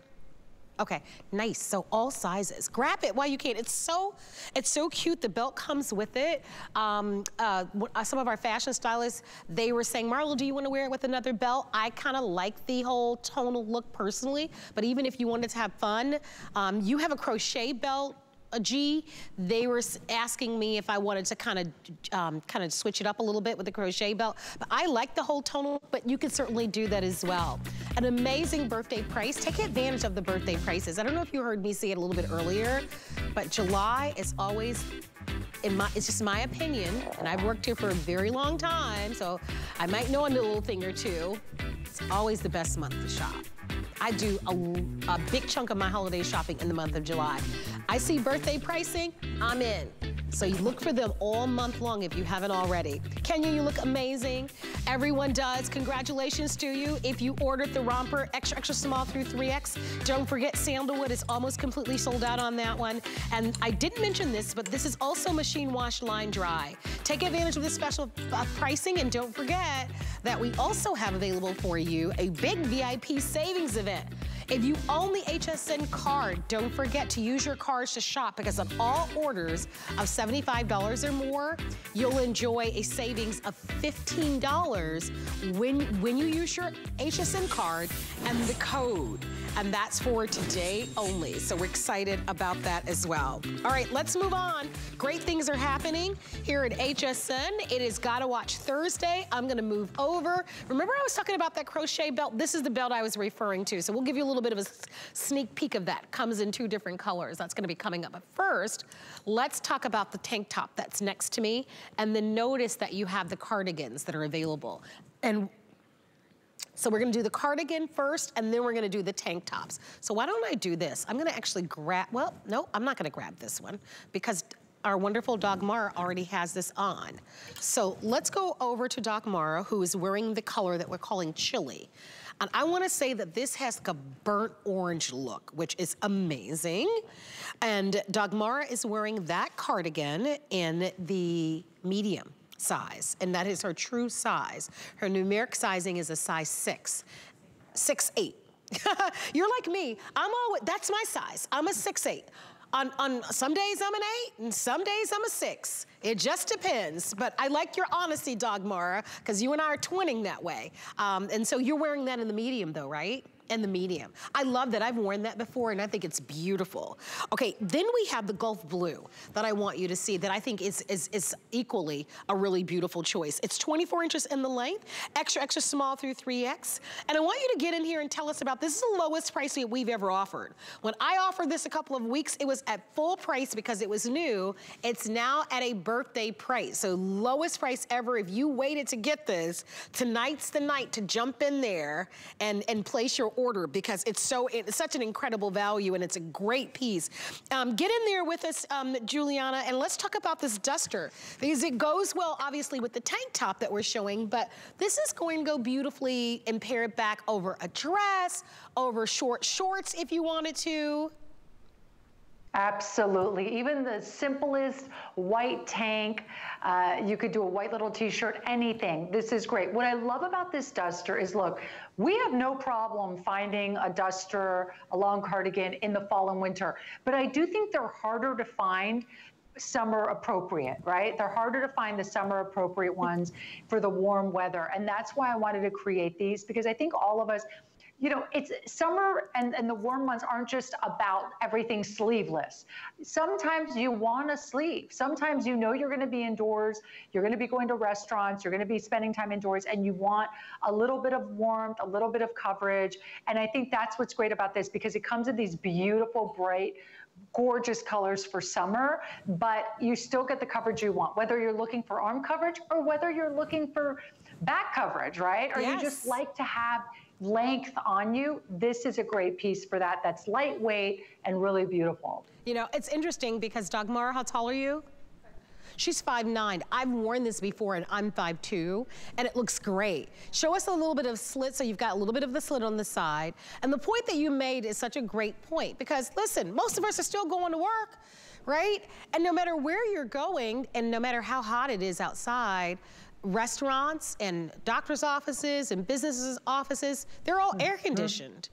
Okay, nice. So all sizes. Grab it while you can. It's so, it's so cute. The belt comes with it. Um, uh, uh some of our fashion stylists, they were saying, Marlo, do you want to wear it with another belt? I kind of like the whole tonal look personally, but even if you wanted to have fun, um, you have a crochet belt G, they were asking me if I wanted to kind of um, kind of switch it up a little bit with the crochet belt. But I like the whole tonal, but you can certainly do that as well. An amazing birthday price. Take advantage of the birthday prices. I don't know if you heard me say it a little bit earlier, but July is always in my, it's just my opinion, and I've worked here for a very long time, so I might know a little thing or two. It's always the best month to shop. I do a, a big chunk of my holiday shopping in the month of July. I see birthday pricing, I'm in. So you look for them all month long if you haven't already. Kenya, you look amazing. Everyone does. Congratulations to you. If you ordered the romper extra, extra small through 3X, don't forget sandalwood is almost completely sold out on that one. And I didn't mention this, but this is also machine wash line dry. Take advantage of this special uh, pricing and don't forget that we also have available for you a big VIP savings event. If you own the HSN card, don't forget to use your cards to shop because on all orders of $75 or more, you'll enjoy a savings of $15 when, when you use your HSN card and the code. And that's for today only. So we're excited about that as well. All right, let's move on. Great things are happening here at HSN. It is Gotta Watch Thursday. I'm gonna move over. Remember I was talking about that crochet belt? This is the belt I was referring to. So we'll give you a little bit of a sneak peek of that. Comes in two different colors. That's gonna be coming up. But first, let's talk about the tank top that's next to me. And then notice that you have the cardigans that are available. And so we're gonna do the cardigan first, and then we're gonna do the tank tops. So why don't I do this? I'm gonna actually grab, well, no, I'm not gonna grab this one because our wonderful Dagmara already has this on. So let's go over to Dagmara, who is wearing the color that we're calling chili. And I wanna say that this has like a burnt orange look, which is amazing. And Dagmara is wearing that cardigan in the medium size, and that is her true size. Her numeric sizing is a size six, six eight. You're like me, I'm always, that's my size, I'm a six eight. On, on, some days I'm an eight and some days I'm a six. It just depends. But I like your honesty, Dagmara, because you and I are twinning that way. Um, and so you're wearing that in the medium though, right? And the medium. I love that. I've worn that before and I think it's beautiful. Okay, then we have the Gulf Blue that I want you to see that I think is, is, is equally a really beautiful choice. It's 24 inches in the length, extra, extra small through 3X. And I want you to get in here and tell us about, this is the lowest price we've ever offered. When I offered this a couple of weeks, it was at full price because it was new. It's now at a birthday price. So lowest price ever. If you waited to get this, tonight's the night to jump in there and, and place your order because it's so it's such an incredible value and it's a great piece. Um, get in there with us, um, Giuliana, and let's talk about this duster because it goes well, obviously, with the tank top that we're showing, but this is going to go beautifully and pair it back over a dress, over short shorts if you wanted to. Absolutely. Even the simplest white tank, uh, you could do a white little t-shirt, anything. This is great. What I love about this duster is, look, we have no problem finding a duster, a long cardigan in the fall and winter, but I do think they're harder to find summer appropriate, right? They're harder to find the summer appropriate ones for the warm weather. And that's why I wanted to create these because I think all of us, you know, it's summer and, and the warm months aren't just about everything sleeveless. Sometimes you want a sleeve. Sometimes you know you're going to be indoors, you're going to be going to restaurants, you're going to be spending time indoors, and you want a little bit of warmth, a little bit of coverage. And I think that's what's great about this because it comes in these beautiful, bright, gorgeous colors for summer, but you still get the coverage you want, whether you're looking for arm coverage or whether you're looking for back coverage, right? Or yes. you just like to have length on you, this is a great piece for that. That's lightweight and really beautiful. You know, it's interesting because Dagmar, how tall are you? She's 5'9". I've worn this before and I'm 5'2", and it looks great. Show us a little bit of slit, so you've got a little bit of the slit on the side. And the point that you made is such a great point because listen, most of us are still going to work, right? And no matter where you're going and no matter how hot it is outside, restaurants and doctor's offices and businesses offices, they're all mm -hmm. air conditioned.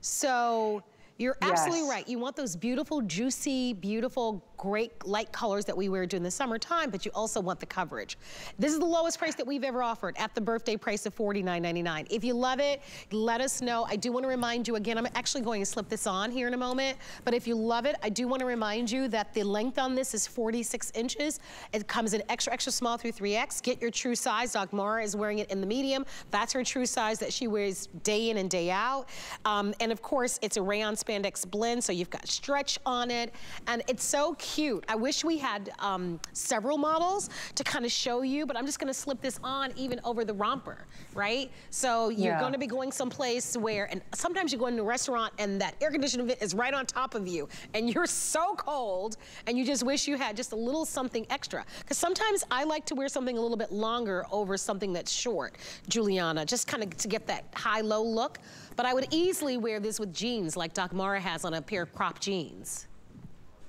So You're absolutely yes. right. You want those beautiful, juicy, beautiful, great light colors that we wear during the summertime, but you also want the coverage. This is the lowest price that we've ever offered at the birthday price of $49.99. If you love it, let us know. I do want to remind you again, I'm actually going to slip this on here in a moment, but if you love it, I do want to remind you that the length on this is 46 inches. It comes in extra, extra small through 3X. Get your true size. Dagmara is wearing it in the medium. That's her true size that she wears day in and day out. Um, and of course, it's a rayon spandex blend, so you've got stretch on it, and it's so cute. I wish we had um, several models to kind of show you, but I'm just gonna slip this on even over the romper, right? So you're yeah. gonna be going someplace where, and sometimes you go into a restaurant and that air conditioning vent is right on top of you, and you're so cold, and you just wish you had just a little something extra. Because sometimes I like to wear something a little bit longer over something that's short, Giuliana, just kind of to get that high-low look. But I would easily wear this with jeans like Dagmara has on a pair of crop jeans.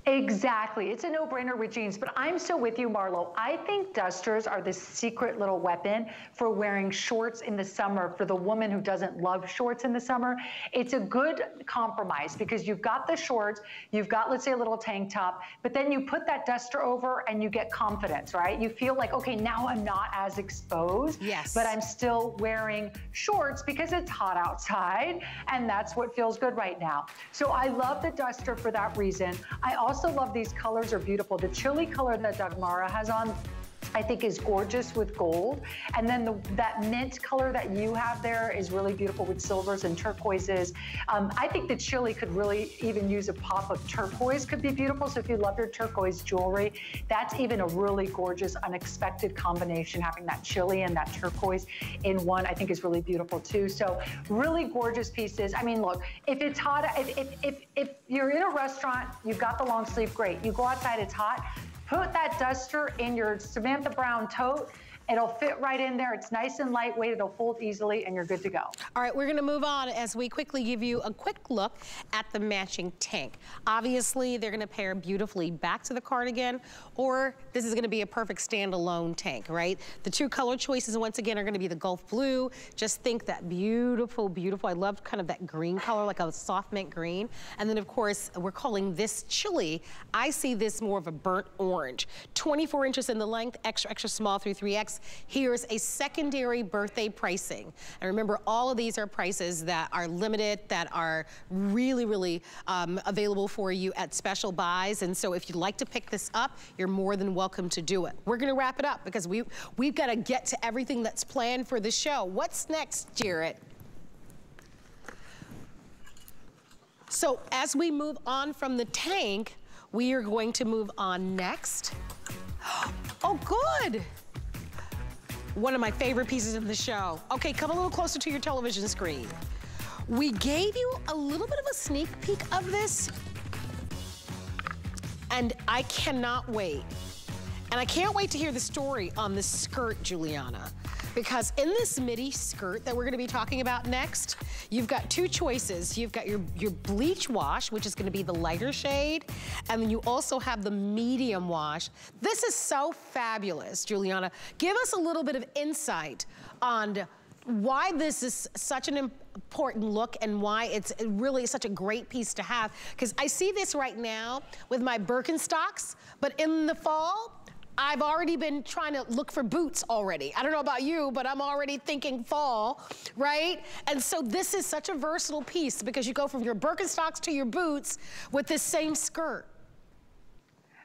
Exactly. It's a no-brainer with jeans, but I'm so with you, Marlo. I think dusters are the secret little weapon for wearing shorts in the summer for the woman who doesn't love shorts in the summer. It's a good compromise because you've got the shorts, you've got, let's say, a little tank top, but then you put that duster over and you get confidence, right? You feel like, okay, now I'm not as exposed, yes. but I'm still wearing shorts because it's hot outside, and that's what feels good right now. So I love the duster for that reason. I also also love these colors are beautiful. The chili color that Dagmara has on I think is gorgeous with gold. And then the, that mint color that you have there is really beautiful with silvers and turquoises. Um, I think the chili could really even use a pop of turquoise could be beautiful. So if you love your turquoise jewelry, that's even a really gorgeous, unexpected combination. Having that chili and that turquoise in one, I think is really beautiful too. So really gorgeous pieces. I mean, look, if it's hot, if, if, if, if you're in a restaurant, you've got the long sleeve, great. You go outside, it's hot Put that duster in your Samantha Brown tote It'll fit right in there. It's nice and lightweight. It'll fold easily and you're good to go. All right, we're gonna move on as we quickly give you a quick look at the matching tank. Obviously, they're gonna pair beautifully back to the cardigan or this is gonna be a perfect standalone tank, right? The two color choices once again are gonna be the Gulf Blue. Just think that beautiful, beautiful. I love kind of that green color, like a soft mint green. And then of course, we're calling this chili. I see this more of a burnt orange. 24 inches in the length, extra, extra small through 3X. Here's a secondary birthday pricing. And remember, all of these are prices that are limited, that are really, really um, available for you at special buys. And so if you'd like to pick this up, you're more than welcome to do it. We're gonna wrap it up because we, we've gotta get to everything that's planned for the show. What's next, Jarrett? So as we move on from the tank, we are going to move on next. Oh, good one of my favorite pieces of the show. Okay, come a little closer to your television screen. We gave you a little bit of a sneak peek of this, and I cannot wait. And I can't wait to hear the story on this skirt, Giuliana. Because in this midi skirt that we're gonna be talking about next, you've got two choices. You've got your, your bleach wash, which is gonna be the lighter shade, and then you also have the medium wash. This is so fabulous, Giuliana. Give us a little bit of insight on why this is such an important look and why it's really such a great piece to have. Because I see this right now with my Birkenstocks, but in the fall, I've already been trying to look for boots already. I don't know about you, but I'm already thinking fall, right? And so this is such a versatile piece because you go from your Birkenstocks to your boots with this same skirt.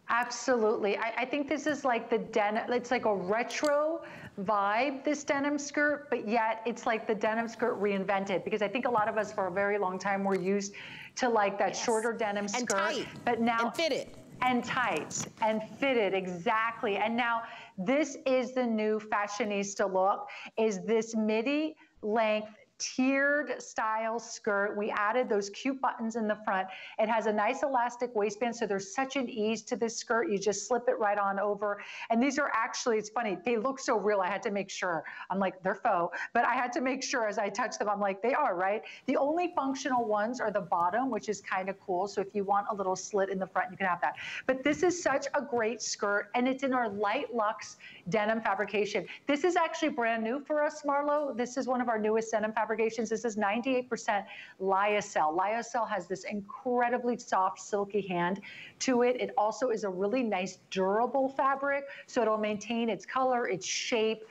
Absolutely. I, I, think this is like the denim, it's like a retro vibe, this denim skirt, but yet it's like the denim skirt reinvented because I think a lot of us for a very long time were used to like that yes. shorter denim skirt. And tight. But now. And fitted and tight and fitted exactly. And now this is the new fashionista look is this midi length tiered style skirt. We added those cute buttons in the front. It has a nice elastic waistband, so there's such an ease to this skirt. You just slip it right on over. And these are actually, it's funny, they look so real. I had to make sure. I'm like, they're faux, but I had to make sure as I touch them, I'm like, they are, right? The only functional ones are the bottom, which is kind of cool. So if you want a little slit in the front, you can have that. But this is such a great skirt, and it's in our light luxe denim fabrication. This is actually brand new for us, Marlo. This is one of our newest denim fabrications. This is 98% lyocell. Lyocell has this incredibly soft, silky hand to it. It also is a really nice, durable fabric, so it'll maintain its color, its shape,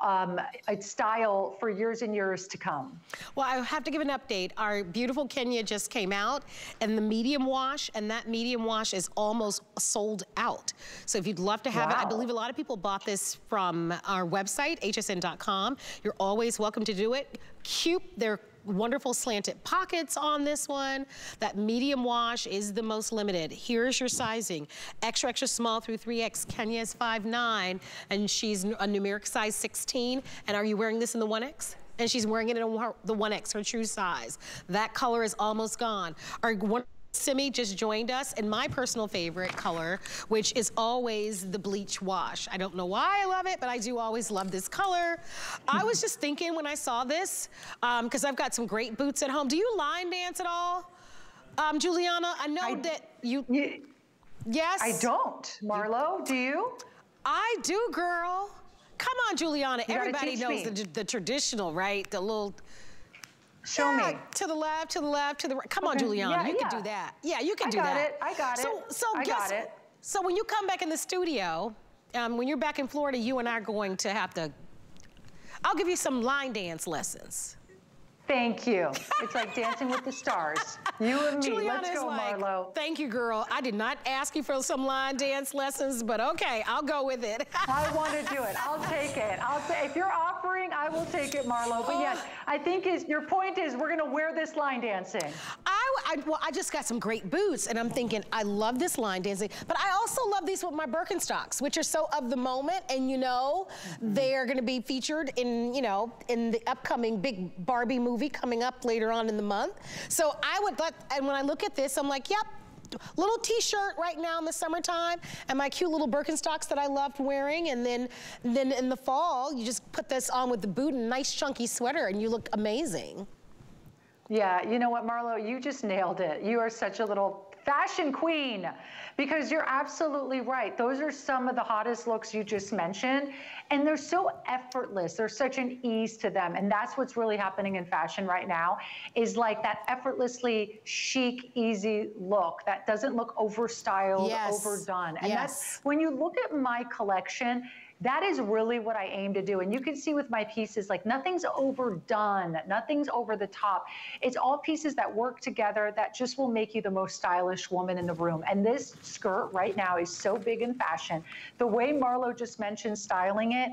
um, style for years and years to come. Well, I have to give an update. Our beautiful Kenya just came out and the medium wash, and that medium wash is almost sold out. So if you'd love to have wow. it, I believe a lot of people bought this from our website, hsn.com. You're always welcome to do it. Cute, they're wonderful slanted pockets on this one. That medium wash is the most limited. Here's your sizing. Extra, extra small through 3X. Kenya is 5'9", and she's a numeric size 16. And are you wearing this in the 1X? And she's wearing it in the 1X, her true size. That color is almost gone. One Simi just joined us in my personal favorite color, which is always the bleach wash. I don't know why I love it, but I do always love this color. I was just thinking when I saw this, because um, I've got some great boots at home. Do you line dance at all? Um, Giuliana, I know I, that you, you, yes? I don't, Marlo, do you? I do, girl. Come on, Giuliana. You Everybody knows the, the traditional, right? The little, Show me. To the left, to the left, to the right. Come okay. on, Giuliana, yeah, you yeah. can do that. Yeah, you can I do that. I got it, I got so, it. So I guess, got it. So when you come back in the studio, um, when you're back in Florida, you and I are going to have to, I'll give you some line dance lessons. Thank you. It's like dancing with the stars. You and me. Giuliana Let's go, like, Marlo. Thank you, girl. I did not ask you for some line dance lessons, but okay, I'll go with it. I want to do it. I'll take it. I'll say if you're offering, I will take it, Marlo. But yes, I think is your point is we're going to wear this line dancing. I, I, well, I just got some great boots, and I'm thinking I love this line dancing, but I also love these with my Birkenstocks, which are so of the moment, and you know, mm -hmm. they are going to be featured in you know in the upcoming big Barbie movie coming up later later on in the month. So I would let, and when I look at this, I'm like, yep, little t-shirt right now in the summertime and my cute little Birkenstocks that I loved wearing and then then in the fall you just put this on with the boot and nice chunky sweater and you look amazing. Yeah, you know what Marlo, you just nailed it. You are such a little fashion queen because you're absolutely right. Those are some of the hottest looks you just mentioned and they're so effortless. There's such an ease to them. And that's what's really happening in fashion right now is like that effortlessly chic, easy look that doesn't look overstyled, yes. overdone. And yes. that's when you look at my collection, that is really what I aim to do. And you can see with my pieces, like nothing's overdone, nothing's over the top. It's all pieces that work together that just will make you the most stylish woman in the room. And this skirt right now is so big in fashion. The way Marlo just mentioned styling it,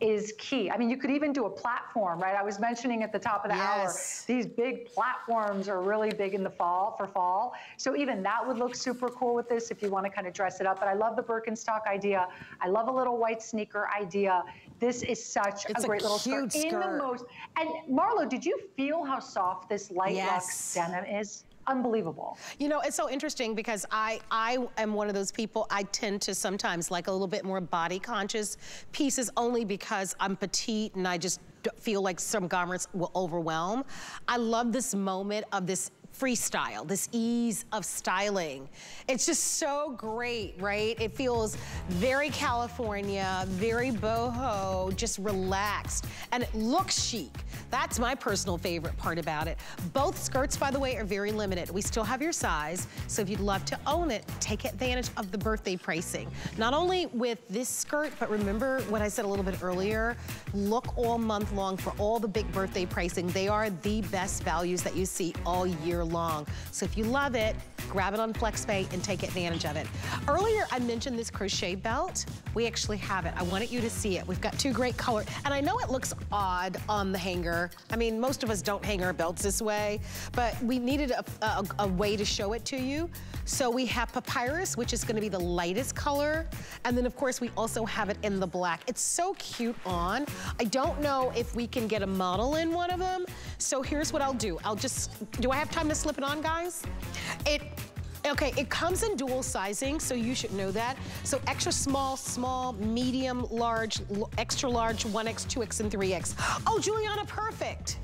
is key. I mean, you could even do a platform, right? I was mentioning at the top of the yes. hour, these big platforms are really big in the fall for fall. So even that would look super cool with this if you want to kind of dress it up. But I love the Birkenstock idea. I love a little white sneaker idea. This is such it's a great a little skirt. skirt. In the most, and Marlo, did you feel how soft this light yes. denim is? Unbelievable. You know, it's so interesting because I, I am one of those people, I tend to sometimes like a little bit more body conscious pieces only because I'm petite and I just feel like some garments will overwhelm. I love this moment of this freestyle, this ease of styling. It's just so great, right? It feels very California, very boho, just relaxed, and it looks chic. That's my personal favorite part about it. Both skirts, by the way, are very limited. We still have your size, so if you'd love to own it, take advantage of the birthday pricing. Not only with this skirt, but remember what I said a little bit earlier, look all month long for all the big birthday pricing. They are the best values that you see all year long. So if you love it, grab it on FlexPay and take advantage of it. Earlier, I mentioned this crochet belt. We actually have it. I wanted you to see it. We've got two great colors. And I know it looks odd on the hanger. I mean, most of us don't hang our belts this way, but we needed a, a, a way to show it to you. So we have papyrus, which is gonna be the lightest color. And then of course, we also have it in the black. It's so cute on. I don't know if we can get a model in one of them. So here's what I'll do. I'll just, do I have time to slip it on, guys? It Okay, it comes in dual sizing, so you should know that. So extra small, small, medium, large, extra large, 1X, 2X, and 3X. Oh, Giuliana, perfect.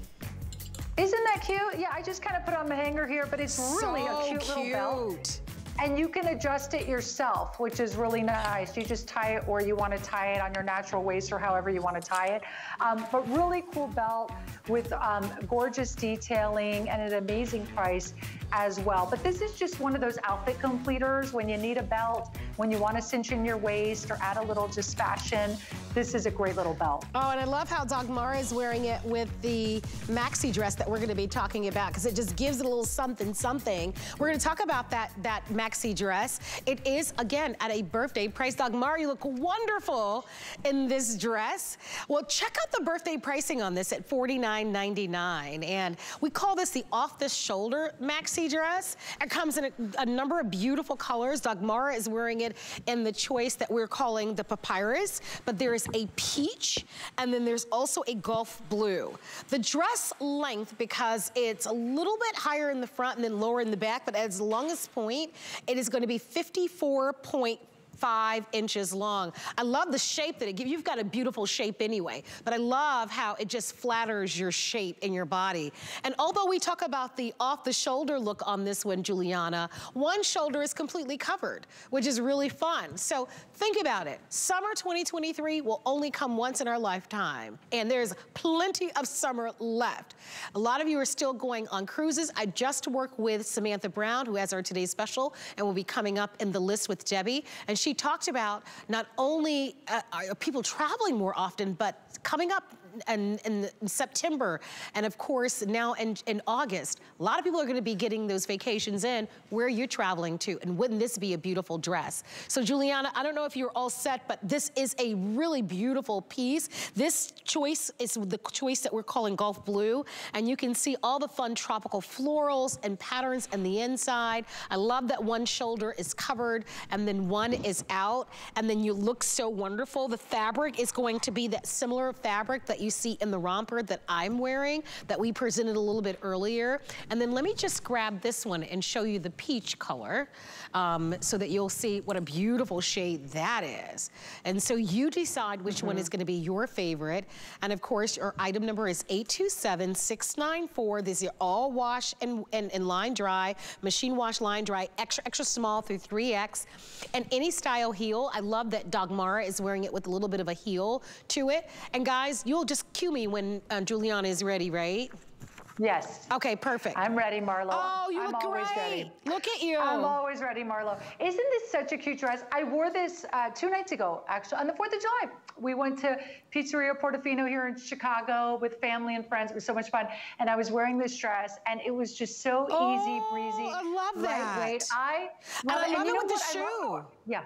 Isn't that cute? Yeah, I just kind of put on the hanger here, but it's really so a cute, cute. little belt. And you can adjust it yourself, which is really nice. You just tie it or you want to tie it on your natural waist or however you want to tie it. Um, but really cool belt with um, gorgeous detailing and an amazing price as well. But this is just one of those outfit completers when you need a belt, when you want to cinch in your waist or add a little just fashion. This is a great little belt. Oh, and I love how Dagmara is wearing it with the maxi dress that we're going to be talking about because it just gives it a little something, something. We're going to talk about that, that maxi dress. It is, again, at a birthday price. Dagmara, you look wonderful in this dress. Well, check out the birthday pricing on this at $49.99. And we call this the off-the-shoulder maxi dress. It comes in a, a number of beautiful colors. Dagmara is wearing it in the choice that we're calling the papyrus, but there is a peach, and then there's also a Gulf blue. The dress length, because it's a little bit higher in the front and then lower in the back, but as longest point, it is gonna be 54.5 five inches long. I love the shape that it gives. You've got a beautiful shape anyway, but I love how it just flatters your shape in your body. And although we talk about the off the shoulder look on this one, Giuliana, one shoulder is completely covered, which is really fun. So think about it. Summer 2023 will only come once in our lifetime, and there's plenty of summer left. A lot of you are still going on cruises. I just worked with Samantha Brown, who has our today's special, and will be coming up in the list with Debbie. And she talked about not only uh, are people traveling more often, but coming up in, in, September, and of course now in, in August, a lot of people are gonna be getting those vacations in where you're traveling to, and wouldn't this be a beautiful dress? So Giuliana, I don't know if you're all set, but this is a really beautiful piece. This choice is the choice that we're calling Gulf Blue, and you can see all the fun tropical florals and patterns in the inside. I love that one shoulder is covered and then one is out, and then you look so wonderful. The fabric is going to be that similar fabric that you see in the romper that I'm wearing that we presented a little bit earlier. And then let me just grab this one and show you the peach color um, so that you'll see what a beautiful shade that is. And so you decide which mm -hmm. one is mm-hmm. gonna be your favorite. And of course, your item number is 827694. These are all wash and, and, and line dry, machine wash, line dry, extra, extra small through 3X. And any style heel, I love that Dagmara is wearing it with a little bit of a heel to it. And guys, you'll just cue me when uh, Giuliana is ready, right? Yes. Okay, perfect. I'm ready, Marlo. Oh, you I'm look always great. Ready. Look at you. I'm always ready, Marlo. Isn't this such a cute dress? I wore this uh, two nights ago, actually, on the 4th of July. We went to Pizzeria Portofino here in Chicago with family and friends. It was so much fun. And I was wearing this dress, and it was just so oh, easy, breezy. I love that. Lightweight. I love and. I love it with the shoe. Yeah.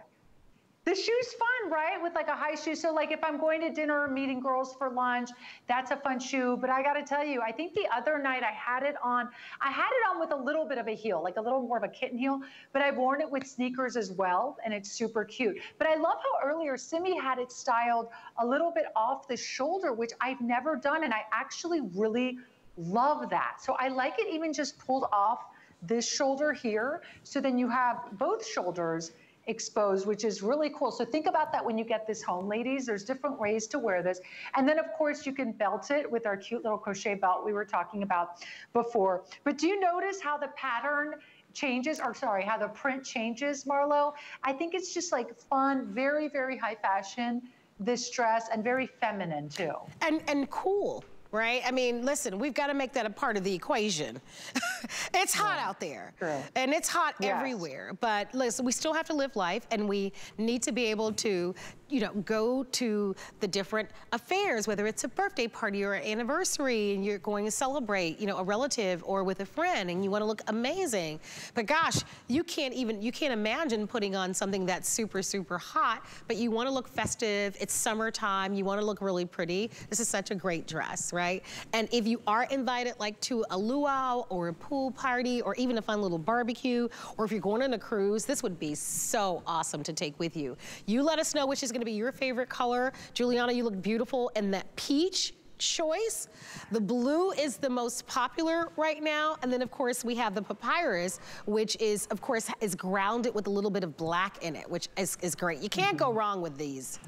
The shoe's fun, right? With like a high shoe. So like if I'm going to dinner meeting girls for lunch, that's a fun shoe. But I got to tell you, I think the other night I had it on, I had it on with a little bit of a heel, like a little more of a kitten heel, but I've worn it with sneakers as well. And it's super cute. But I love how earlier Simi had it styled a little bit off the shoulder, which I've never done. And I actually really love that. So I like it even just pulled off this shoulder here. So then you have both shoulders exposed, which is really cool. So think about that when you get this home, ladies. There's different ways to wear this. And then, of course, you can belt it with our cute little crochet belt we were talking about before. But do you notice how the pattern changes, or sorry, how the print changes, Marlo? I think it's just like fun, very, very high fashion, this dress, and very feminine too. And, and cool right? I mean, listen, we've got to make that a part of the equation. it's hot yeah. out there. True. And it's hot yes. everywhere. But listen, we still have to live life and we need to be able to you know, go to the different affairs, whether it's a birthday party or an anniversary and you're going to celebrate, you know, a relative or with a friend and you want to look amazing. But gosh, you can't even, you can't imagine putting on something that's super, super hot, but you want to look festive. It's summertime. You want to look really pretty. This is such a great dress, right? And if you are invited like to a luau or a pool party or even a fun little barbecue, or if you're going on a cruise, this would be so awesome to take with you. You let us know which is going gonna be your favorite color. Giuliana, you look beautiful in that peach choice. The blue is the most popular right now. And then of course we have the papyrus, which is of course is grounded with a little bit of black in it, which is, is great. You can't mm -hmm. go mm-hmm. wrong with these.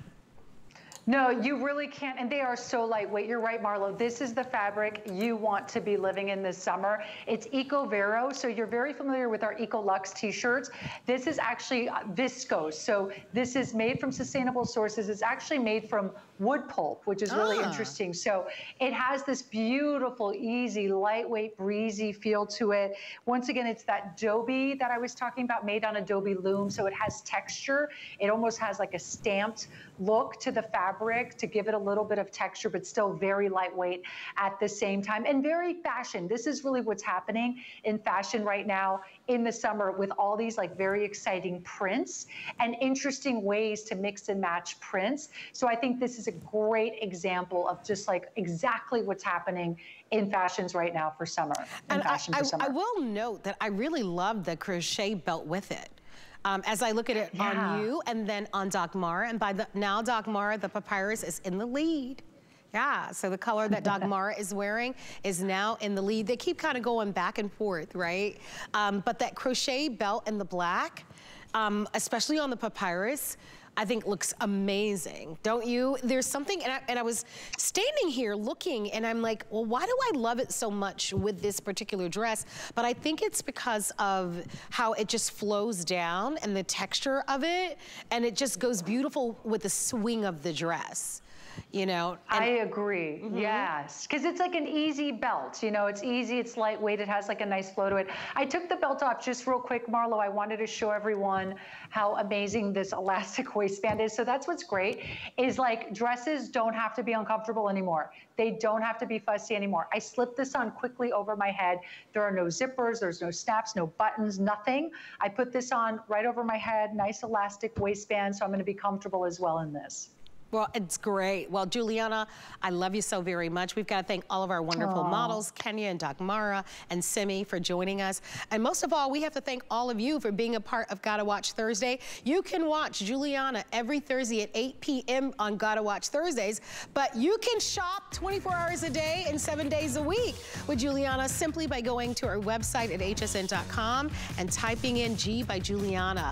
No, you really can't. And they are so lightweight. You're right, Marlo. This is the fabric you want to be living in this summer. It's EcoVero. So you're very familiar with our Eco Lux t-shirts. This is actually uh, viscose. So this is made from sustainable sources. It's actually made from wood pulp, which is really ah. interesting. So it has this beautiful, easy, lightweight, breezy feel to it. Once again, it's that dobby that I was talking about, made on Adobe loom. So it has texture. It almost has like a stamped look to the fabric to give it a little bit of texture, but still very lightweight at the same time and very fashion. This is really what's happening in fashion right now in the summer with all these like very exciting prints and interesting ways to mix and match prints. So I think this is a great example of just like exactly what's happening in fashions right now for summer. And I, I, I, will note that I really love the crochet belt with it. Um, as I look at it yeah. on you and then on Dagmara, and by the now Dagmara, the papyrus is in the lead. Yeah, so the color that Dagmara is wearing is now in the lead. They keep kind of going back and forth, right? Um, but that crochet belt in the black, um, especially on the papyrus, I think looks amazing, don't you? There's something, and I, and I, was standing here looking and I'm like, well, why do I love it so much with this particular dress? But I think it's because of how it just flows down and the texture of it, and it just goes beautiful with the swing of the dress you know. I agree, mm -hmm. yes. Because it's like an easy belt, you know, it's easy, it's lightweight, it has like a nice flow to it. I took the belt off just real quick, Marlo. I wanted to show everyone how amazing this elastic waistband is. So that's what's great, is like dresses don't have to be uncomfortable anymore. They don't have to be fussy anymore. I slip this on quickly over my head. There are no zippers, there's no snaps, no buttons, nothing. I put this on right over my head, nice elastic waistband, so I'm gonna be comfortable as well in this. Well, it's great. Well, Giuliana, I love you so very much. We've got to thank all of our wonderful Aww. models, Kenya and Dagmara and Simi for joining us. And most of all, we have to thank all of you for being a part of Gotta Watch Thursday. You can watch Giuliana every Thursday at 8 p.m. on Gotta Watch Thursdays, but you can shop 24 hours a day and seven days a week with Giuliana simply by going to our website at hsn.com and typing in G by Giuliana.